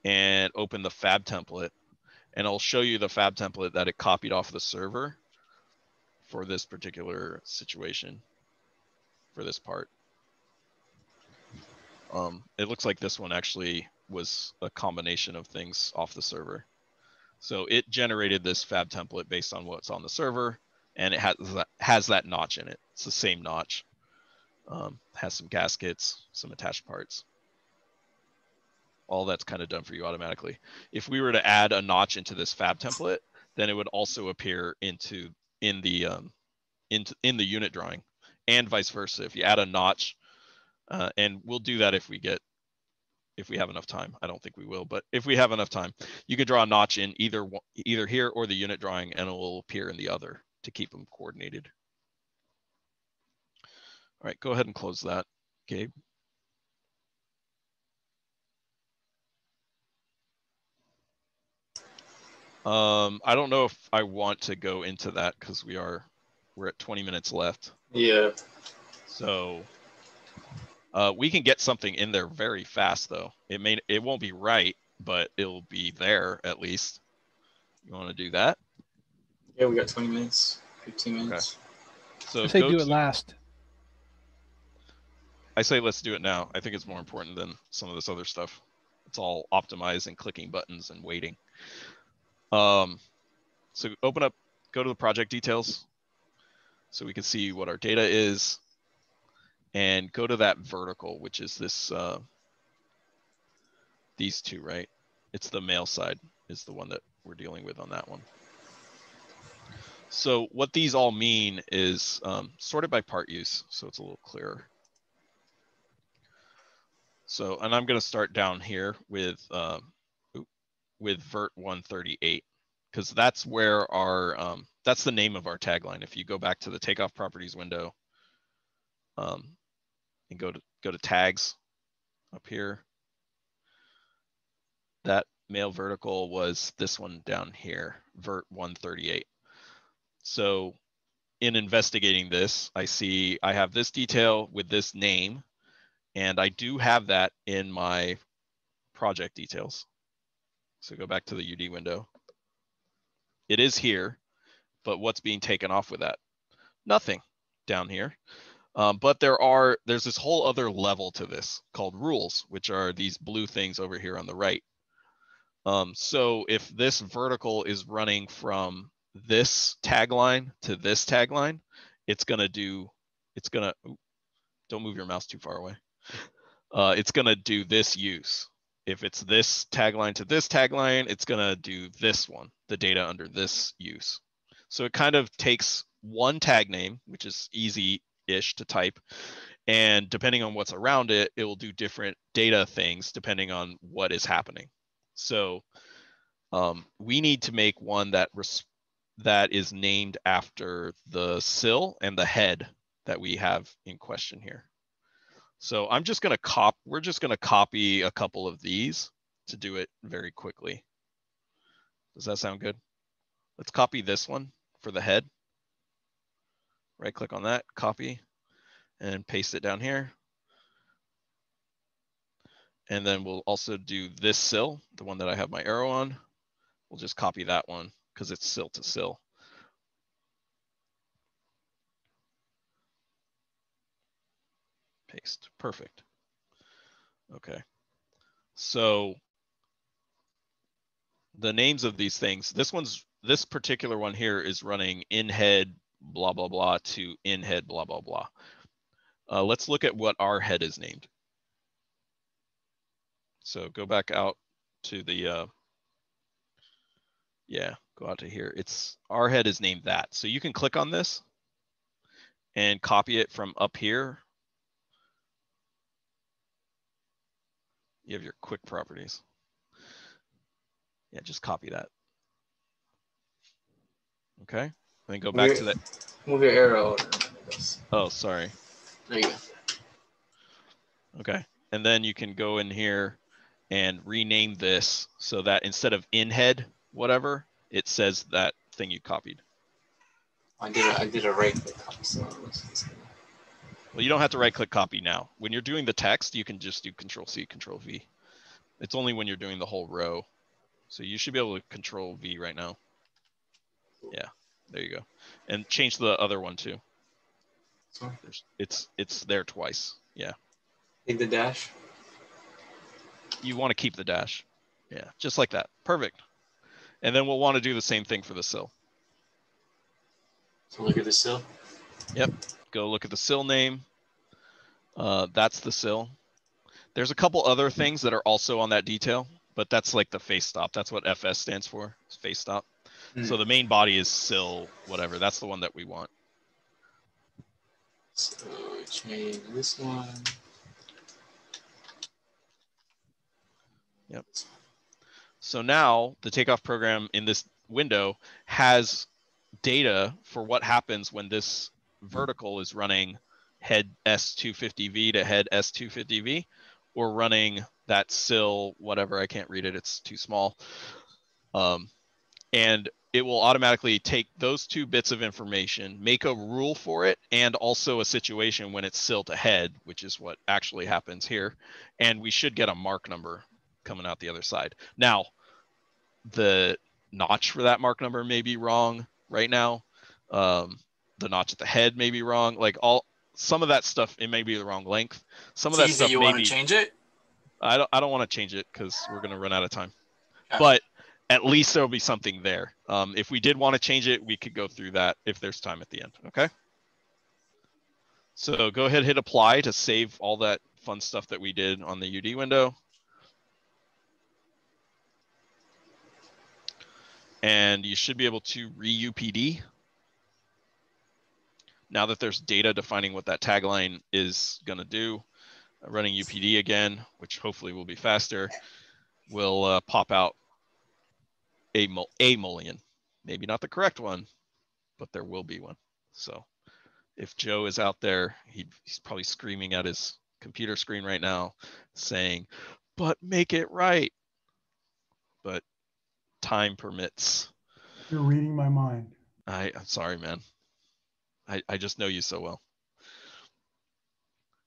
and open the fab template and I'll show you the fab template that it copied off the server for this particular situation for this part. Um, it looks like this one actually was a combination of things off the server. So it generated this fab template based on what's on the server and it has that, has that notch in it. It's the same notch. Um, has some gaskets, some attached parts. All that's kind of done for you automatically. If we were to add a notch into this fab template, then it would also appear into in the um, into in the unit drawing, and vice versa. If you add a notch, uh, and we'll do that if we get if we have enough time. I don't think we will, but if we have enough time, you could draw a notch in either either here or the unit drawing, and it will appear in the other to keep them coordinated. All right, go ahead and close that, Gabe. Um, I don't know if I want to go into that because we are we're at 20 minutes left. Yeah. So uh, we can get something in there very fast though. It may it won't be right, but it'll be there at least. You want to do that? Yeah, we got 20 minutes, 15 minutes. So I say go do it to- last. I say let's do it now. I think it's more important than some of this other stuff. It's all optimized and clicking buttons and waiting. Um, so open up, go to the project details, so we can see what our data is, and go to that vertical, which is this uh, these two, right? It's the male side is the one that we're dealing with on that one. So what these all mean is um, sorted by part use, so it's a little clearer. So, and I'm going to start down here with oop, with vert 138 because that's where our um, that's the name of our tagline. If you go back to the takeoff properties window um, and go to go to tags up here, that male vertical was this one down here, vert 138. So in investigating this, I see I have this detail with this name, and I do have that in my project details. So go back to the UD window. It is here, but what's being taken off with that? Nothing down here. Um, but there are, there's this whole other level to this called rules, which are these blue things over here on the right. Um, so if this vertical is running from this tagline to this tagline, it's gonna do, it's gonna, oop, don't move your mouse too far away. Uh, it's gonna do this use. If it's this tagline to this tagline, it's gonna do this one, the data under this use. So it kind of takes one tag name, which is easy-ish to type, and depending on what's around it, it will do different data things depending on what is happening. So um, we need to make one that that is named after the sill and the head that we have in question here. So I'm just going to cop, we're just going to copy a couple of these to do it very quickly. Does that sound good? Let's copy this one for the head. Right click on that, copy, and paste it down here. And then we'll also do this sill, the one that I have my arrow on. We'll just copy that one because it's sill to sill. Paste, perfect. Okay, so the names of these things, this one's, this particular one here is running in head, blah, blah, blah to in head, blah, blah, blah. Uh, let's look at what our head is named. So go back out to the, uh, yeah, go out to here. It's our head is named that. So you can click on this and copy it from up here. You have your quick properties. Yeah, just copy that. Okay, then go back to that. Move your arrow. Oh, sorry. There you go. Okay, and then you can go in here and rename this so that instead of in head whatever, it says that thing you copied. I did a, I did a right click copy, so Well, you don't have to right click copy now. When you're doing the text, you can just do control C, control V. It's only when you're doing the whole row. So you should be able to control V right now. Yeah, there you go. And change the other one too. Sorry. It's it's there twice. Yeah. Take the dash. You want to keep the dash. Yeah, just like that. Perfect. And then we'll want to do the same thing for the sill. So look at the sill. Yep. Go look at the sill name. Uh, that's the sill. There's a couple other things that are also on that detail, but that's like the face stop. That's what FS stands for, face stop. Hmm. So the main body is sill, whatever. That's the one that we want. So change this one. Yep. So now the takeoff program in this window has data for what happens when this vertical is running head S250V to head S250V or running that sill, whatever, I can't read it, it's too small. Um, and it will automatically take those two bits of information, make a rule for it, and also a situation when it's sill to head, which is what actually happens here. And we should get a mark number coming out the other side. Now, the notch for that mark number may be wrong right now. Um, the notch at the head may be wrong. Like all some of that stuff, it may be the wrong length. Some of that stuff you want to change it? I don't. I don't want to change it because we're gonna run out of time. But at least there will be something there. Um, if we did want to change it, we could go through that if there's time at the end. Okay. So go ahead, hit apply to save all that fun stuff that we did on the UD window. And you should be able to re-UPD. Now that there's data defining what that tagline is going to do, uh, running UPD again, which hopefully will be faster, will uh, pop out a, mul- a mullion. Maybe not the correct one, but there will be one. So if Joe is out there, he, he's probably screaming at his computer screen right now saying, but make it right. But time permits. You're reading my mind. I, I'm sorry, man. I, I just know you so well.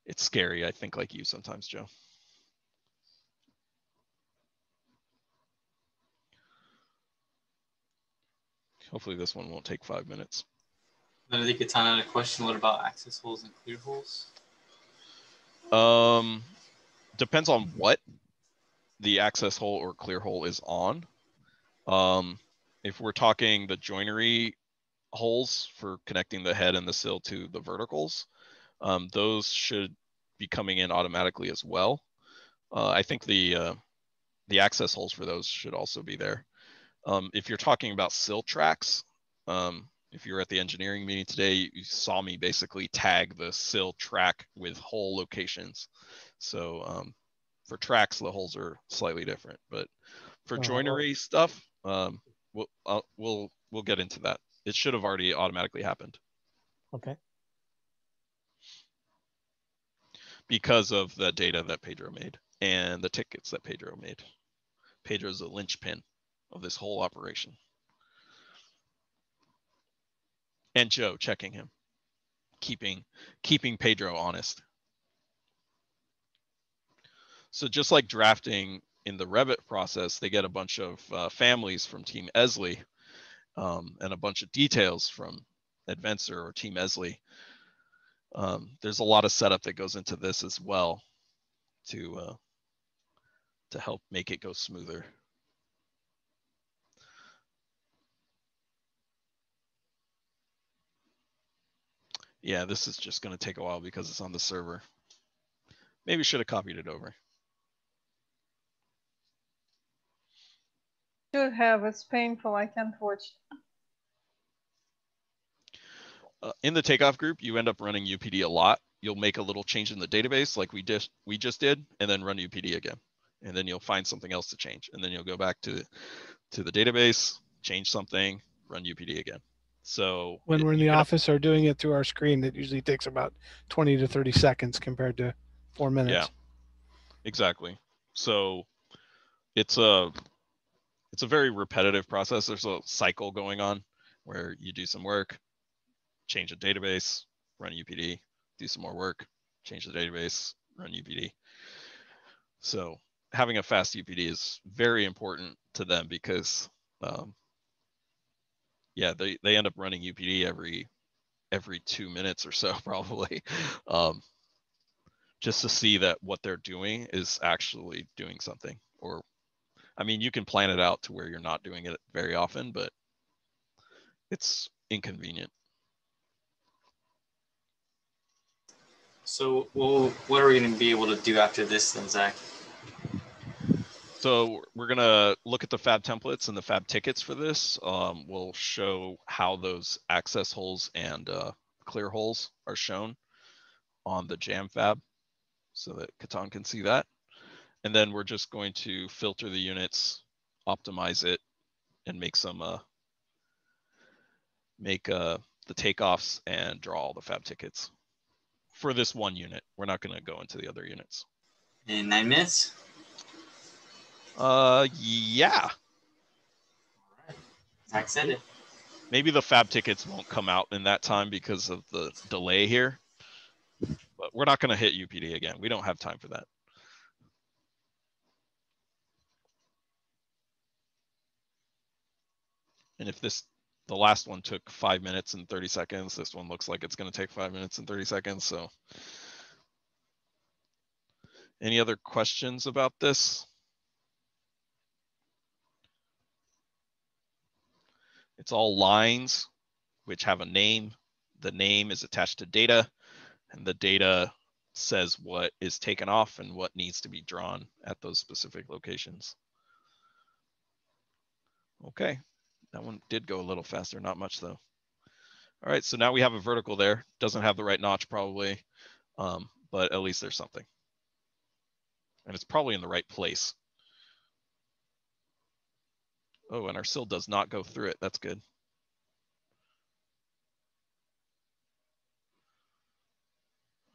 It's scary. I think like you sometimes, Joe. Hopefully this one won't take five minutes. Benedict Katana had a question. What about access holes and clear holes? Um, depends on what the access hole or clear hole is on. Um, if we're talking the joinery holes for connecting the head and the sill to the verticals, um, those should be coming in automatically as well. Uh, I think the uh, the access holes for those should also be there. Um, if you're talking about sill tracks, um, if you were at the engineering meeting today, you, saw me basically tag the sill track with hole locations. So um, for tracks, the holes are slightly different, but for Uh, joinery stuff, um, we'll, uh, we'll, we'll get into that. It should have already automatically happened Okay. because of the data that Pedro made and the tickets that Pedro made. Pedro's a linchpin of this whole operation. And Joe checking him, keeping keeping Pedro honest. So just like drafting in the Revit process, they get a bunch of uh, families from Team Esley um, and a bunch of details from Adventure or Team Esley. Um, there's a lot of setup that goes into this as well to uh, to help make it go smoother. Yeah, this is just going to take a while because it's on the server. Maybe should have copied it over. Should have. It's painful. I can't watch. Uh, in the takeoff group, you end up running UPD a lot. You'll make a little change in the database like we just we just did, and then run UPD again. And then you'll find something else to change. And then you'll go back to to the database, change something, run UPD again. So When it- we're in the end up- office or doing it through our screen, it usually takes about 20 to 30 seconds compared to four minutes. Yeah. exactly. So it's a it's a very repetitive process. There's a cycle going on where you do some work, change the database, run UPD, do some more work, change the database, run UPD. So having a fast UPD is very important to them because um, yeah, they, they end up running UPD every every two minutes or so *laughs* probably. Um, just to see that what they're doing is actually doing something or i mean you can plan it out to where you're not doing it very often but it's inconvenient. So, well, what are we going to be able to do after this then, Zach? so we're gonna look at the fab templates and the fab tickets for this. Um, we'll show how those access holes and uh, clear holes are shown on the jamb fab so that Catan can see that and then we're just going to filter the units optimize it and make some uh make uh the takeoffs and draw all the fab tickets for this one unit. We're not going to go into the other units. In nine minutes? uh yeah. Zach said it. maybe the fab tickets won't come out in that time because of the delay here but we're not going to hit upd again. We don't have time for that and if this the last one took five minutes and 30 seconds this one looks like it's going to take five minutes and 30 seconds so any other questions about this It's all lines which have a name. The name is attached to data and the data says what is taken off and what needs to be drawn at those specific locations. Okay, that one did go a little faster, not much though. All right, so now we have a vertical there. Doesn't have the right notch probably, um, but at least there's something. And it's probably in the right place. Oh, and our sill does not go through it. That's good.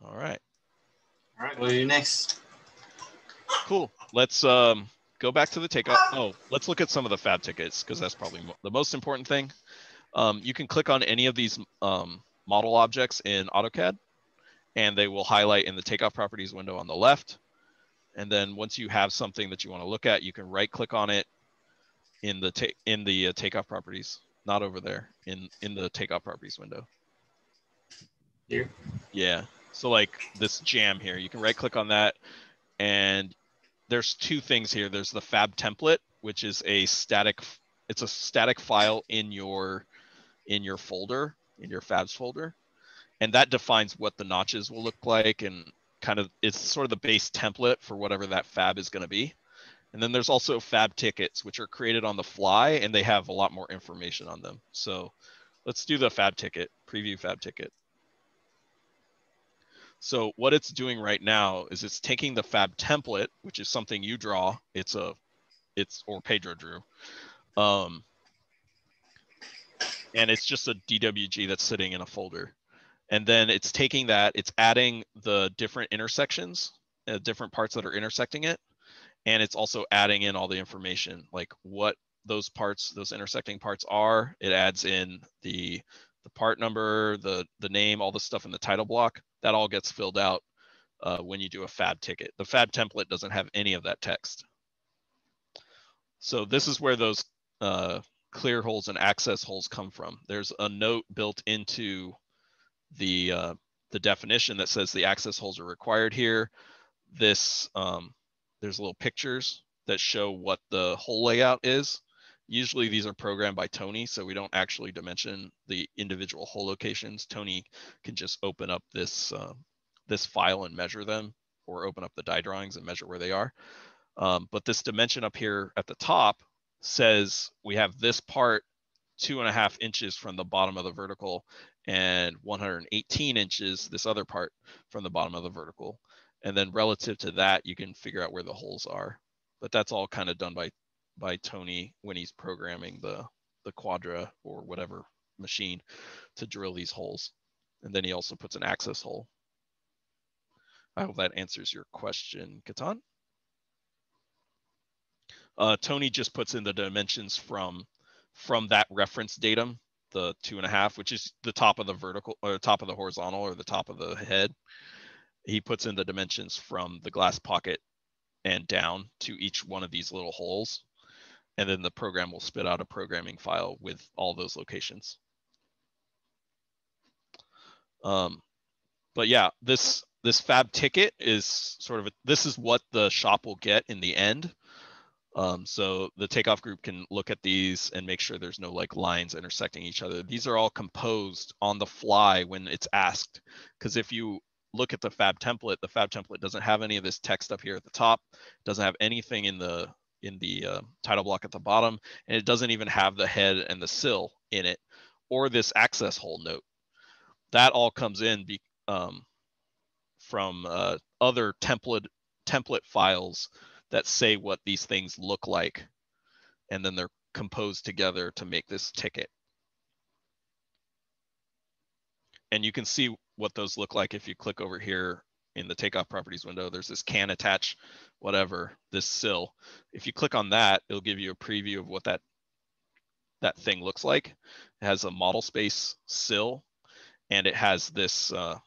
All right, All right, what do you next? cool. Let's um go back to the takeoff. Oh, let's look at some of the fab tickets because that's probably mo- the most important thing. Um, you can click on any of these um, model objects in AutoCAD and they will highlight in the takeoff properties window on the left. And then once you have something that you want to look at, you can right click on it in the take in the uh, takeoff properties, not over there in in the takeoff properties window. Here? Yeah. So like this jamb here, you can right click on that and there's two things here. There's the fab template, which is a static it's a static file in your in your folder, in your fabs folder. And that defines what the notches will look like and kind of it's sort of the base template for whatever that fab is going to be. And then there's also fab tickets, which are created on the fly and they have a lot more information on them. So let's do the fab ticket, preview fab ticket. So what it's doing right now is it's taking the fab template, which is something you draw. It's a, it's, or Pedro drew. Um, and it's just a DWG that's sitting in a folder. And then it's taking that, it's adding the different intersections, uh, different parts that are intersecting it. And it's also adding in all the information, like what those parts, those intersecting parts are. It adds in the the part number, the the name, all the stuff in the title block. That all gets filled out uh, when you do a fab ticket. The fab template doesn't have any of that text. So this is where those uh, clear holes and access holes come from. There's a note built into the uh, the definition that says the access holes are required here. This um, there's little pictures that show what the hole layout is. Usually these are programmed by Tony, so we don't actually dimension the individual hole locations. Tony can just open up this uh, this file and measure them, or open up the die drawings and measure where they are. Um, but this dimension up here at the top says we have this part two and a half inches from the bottom of the vertical and 118 inches, this other part from the bottom of the vertical. And then relative to that, you can figure out where the holes are. But that's all kind of done by by Tony when he's programming the the Quadra or whatever machine to drill these holes. And then he also puts an access hole. I hope that answers your question, Katan. Uh, Tony just puts in the dimensions from from that reference datum, the two and a half, which is the top of the vertical or top of the horizontal or the top of the head. He puts in the dimensions from the glass pocket and down to each one of these little holes. And then the program will spit out a programming file with all those locations. Um, but yeah, this this fab ticket is sort of a, this is what the shop will get in the end um, so the takeoff group can look at these and make sure there's no like lines intersecting each other. These are all composed on the fly when it's asked. Because if you look at the fab template, the fab template doesn't have any of this text up here at the top, doesn't have anything in the in the uh, title block at the bottom, and it doesn't even have the head and the sill in it, or this access hole note. That all comes in be, um, from uh, other template template files that say what these things look like. And then they're composed together to make this ticket. And you can see what those look like if you click over here in the takeoff properties window. There's this can attach whatever, this sill. If you click on that, it'll give you a preview of what that that thing looks like. It has a model space sill and it has this uh,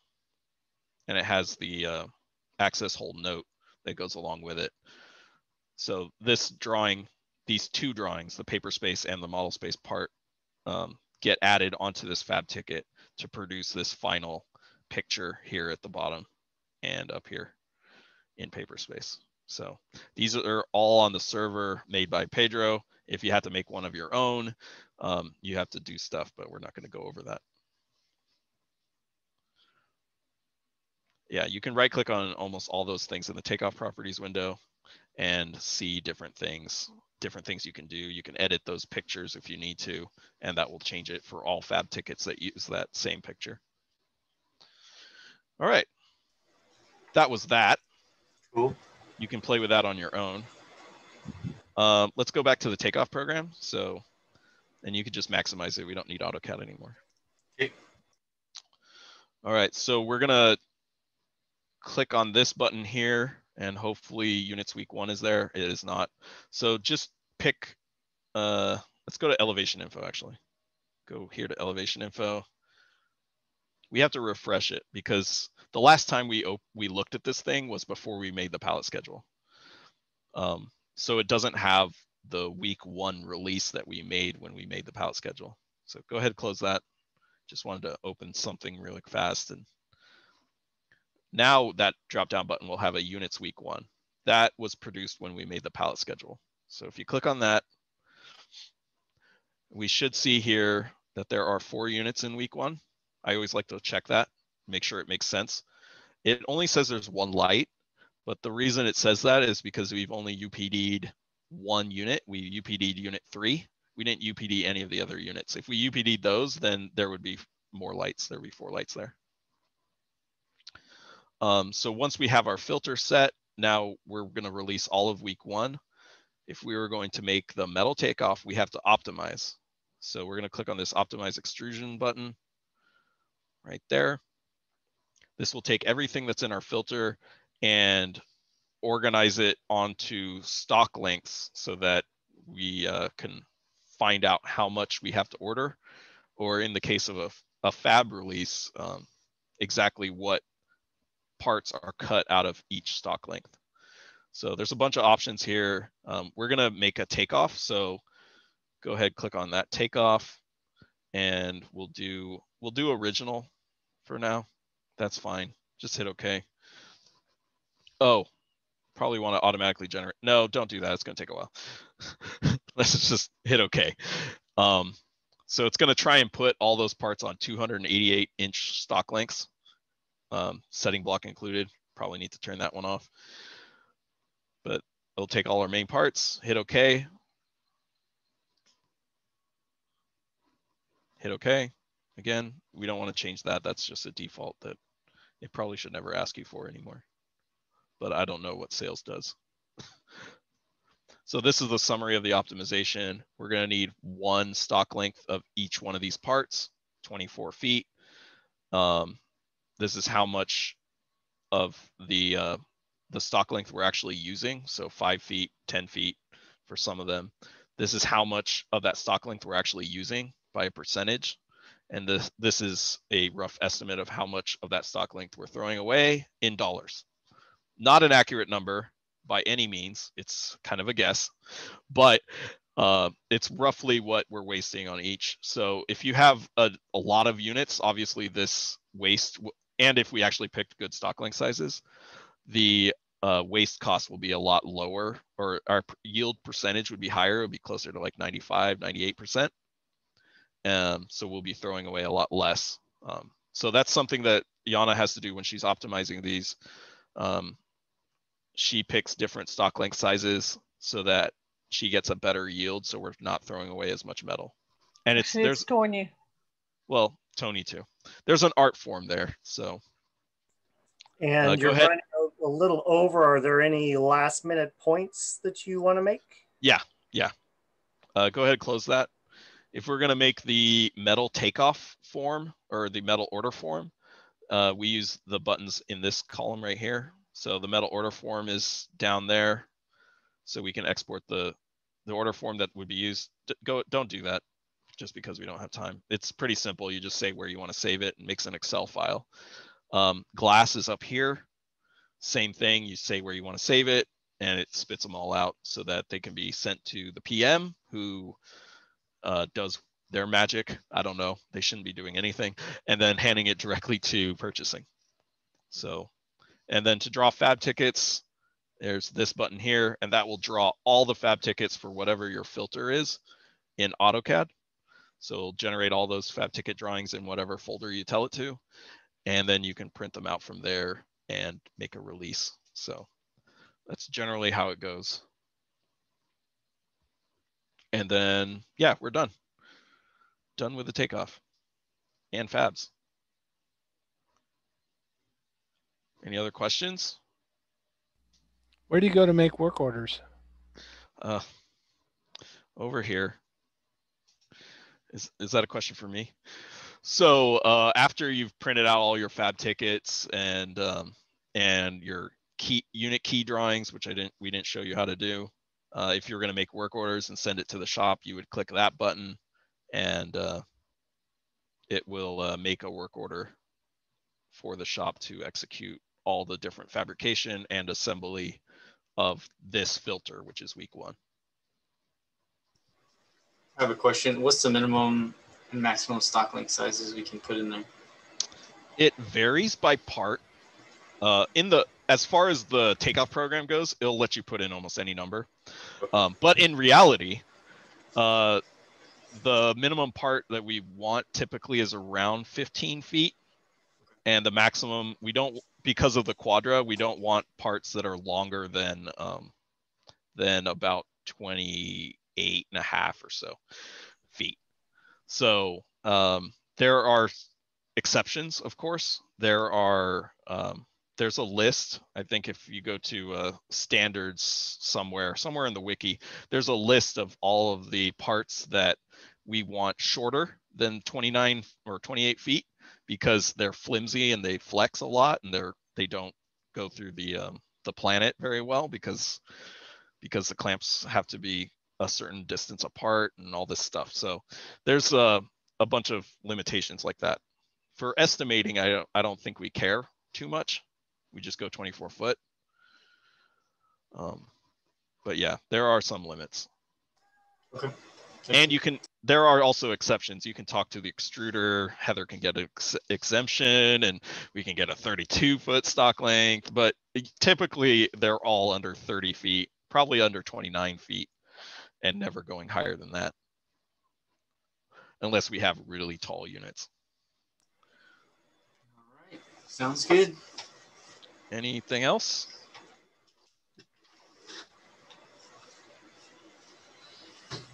and it has the uh, access hole note that goes along with it. So this drawing, these two drawings, the paper space and the model space part, um, get added onto this fab ticket to produce this final picture here at the bottom and up here in paper space. So these are all on the server made by Pedro. If you have to make one of your own, um, you have to do stuff, but we're not going to go over that. Yeah, you can right click on almost all those things in the takeoff properties window and see different things different things you can do you can edit those pictures if you need to and that will change it for all fab tickets that use that same picture all right that was that cool you can play with that on your own um, let's go back to the takeoff program so and you can just maximize it we don't need AutoCAD anymore okay. all right so we're gonna click on this button here and hopefully units week one is there. It is not. So just pick, uh, let's go to elevation info actually. Go here to elevation info. We have to refresh it because the last time we we looked at this thing was before we made the pallet schedule. Um, so it doesn't have the week one release that we made when we made the pallet schedule. So go ahead, close that. Just wanted to open something really fast and now that drop down button will have a units week one. That was produced when we made the pallet schedule. So if you click on that, we should see here that there are four units in week one. I always like to check that, make sure it makes sense. It only says there's one light, But the reason it says that is because we've only UPD'd one unit. We UPD'd unit three. We didn't UPD any of the other units. If we UPD'd those, then there would be more lights. There would be four lights there. Um, so once we have our filter set, now we're going to release all of week one. If we were going to make the metal takeoff, we have to optimize. So we're going to click on this optimize extrusion button right there. This will take everything that's in our filter and organize it onto stock lengths so that we uh, can find out how much we have to order, or in the case of a, a fab release, um, exactly what parts are cut out of each stock length. So there's a bunch of options here. Um, we're gonna make a takeoff. So go ahead, click on that takeoff and we'll do, we'll do original for now. That's fine. Just hit okay. Oh, probably want to automatically generate. No, don't do that. It's going to take a while. *laughs* Let's just hit okay. Um, so it's going to try and put all those parts on 288 inch stock lengths, um, setting block included. Probably need to turn that one off. But it'll take all our main parts, hit okay. Hit okay. Again, we don't want to change that. That's just a default that it probably should never ask you for anymore. But I don't know what sales does. *laughs* so this is the summary of the optimization. We're going to need one stock length of each one of these parts, 24 feet. Um, this is how much of the uh, the stock length we're actually using. So five feet, 10 feet for some of them. This is how much of that stock length we're actually using by a percentage. And this, this is a rough estimate of how much of that stock length we're throwing away in dollars. Not an accurate number by any means. It's kind of a guess, but uh, it's roughly what we're wasting on each. So if you have a, a lot of units, obviously this waste, and if we actually picked good stock length sizes, the uh, waste cost will be a lot lower or our yield percentage would be higher. It would be closer to like 95, 98%. Um, so we'll be throwing away a lot less. Um, so that's something that Yana has to do when she's optimizing these. Um, she picks different stock length sizes so that she gets a better yield. So we're not throwing away as much metal. And it's *laughs* Actually, there's Tony. well Tony too. There's an art form there. So And Uh, you're ahead. running a, a little over. Are there any last minute points that you want to make? Yeah. Yeah. Uh, go ahead, close that. If we're gonna make the metal takeoff form or the metal order form, uh, we use the buttons in this column right here. So the metal order form is down there. So we can export the, the order form that would be used. D- Go, don't do that just because we don't have time. It's pretty simple. You just say where you want to save it and makes an Excel file. Um, glass is up here. Same thing. You say where you want to save it and it spits them all out so that they can be sent to the PM who uh, does their magic. I don't know. They shouldn't be doing anything. And then handing it directly to purchasing. So, and then to draw fab tickets, there's this button here, and that will draw all the fab tickets for whatever your filter is in AutoCAD. So it'll generate all those fab ticket drawings in whatever folder you tell it to. And then you can print them out from there and make a release. So that's generally how it goes. And then, yeah, we're done. Done with the takeoff and fabs. Any other questions? Where do you go to make work orders? Uh, over here. Is, is that a question for me? So uh, after you've printed out all your fab tickets and um, and your key unit key drawings, which I didn't we didn't show you how to do. Uh, if you're going to make work orders and send it to the shop, you would click that button, and uh, it will uh, make a work order for the shop to execute all the different fabrication and assembly of this filter, which is week one. I have a question. What's the minimum and maximum stock length sizes we can put in there? It varies by part. Uh, in the as far as the takeoff program goes, it'll let you put in almost any number. Um, but in reality, uh, the minimum part that we want typically is around 15 feet, and the maximum we don't because of the quadra, we don't want parts that are longer than um, than about 28 and a half or so feet. So um, there are exceptions, of course. There are um, there's a list. I think if you go to uh, standards somewhere, somewhere in the wiki, there's a list of all of the parts that we want shorter than 29 or 28 feet because they're flimsy and they flex a lot and they're they don't go through the um, the planet very well because because the clamps have to be a certain distance apart and all this stuff. So there's a, a bunch of limitations like that. For estimating, I don't, I don't think we care too much. We just go 24 foot. Um, but yeah, there are some limits. Okay. And you can, there are also exceptions. You can talk to the extruder. Heather can get an ex- exemption and we can get a 32 foot stock length, but typically they're all under 30 feet, probably under 29 feet and never going higher than that. Unless we have really tall units. All right. Sounds good. Anything else?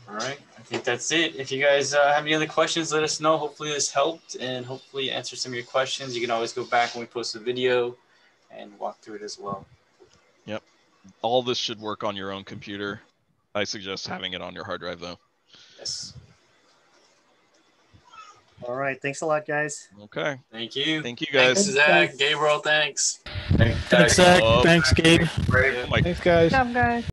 All right. I think that's it. If you guys uh, have any other questions, let us know. Hopefully this helped and hopefully answer some of your questions. You can always go back when we post the video and walk through it as well. Yep. All this should work on your own computer. I suggest having it on your hard drive though. Yes. All right. Thanks a lot, guys. Okay. Thank you. Thank you guys. Thanks, guys. Zach. Gabriel, thanks. Thanks, Zach. Thanks, Gabe. Oh Thanks, guys. Good job, guys.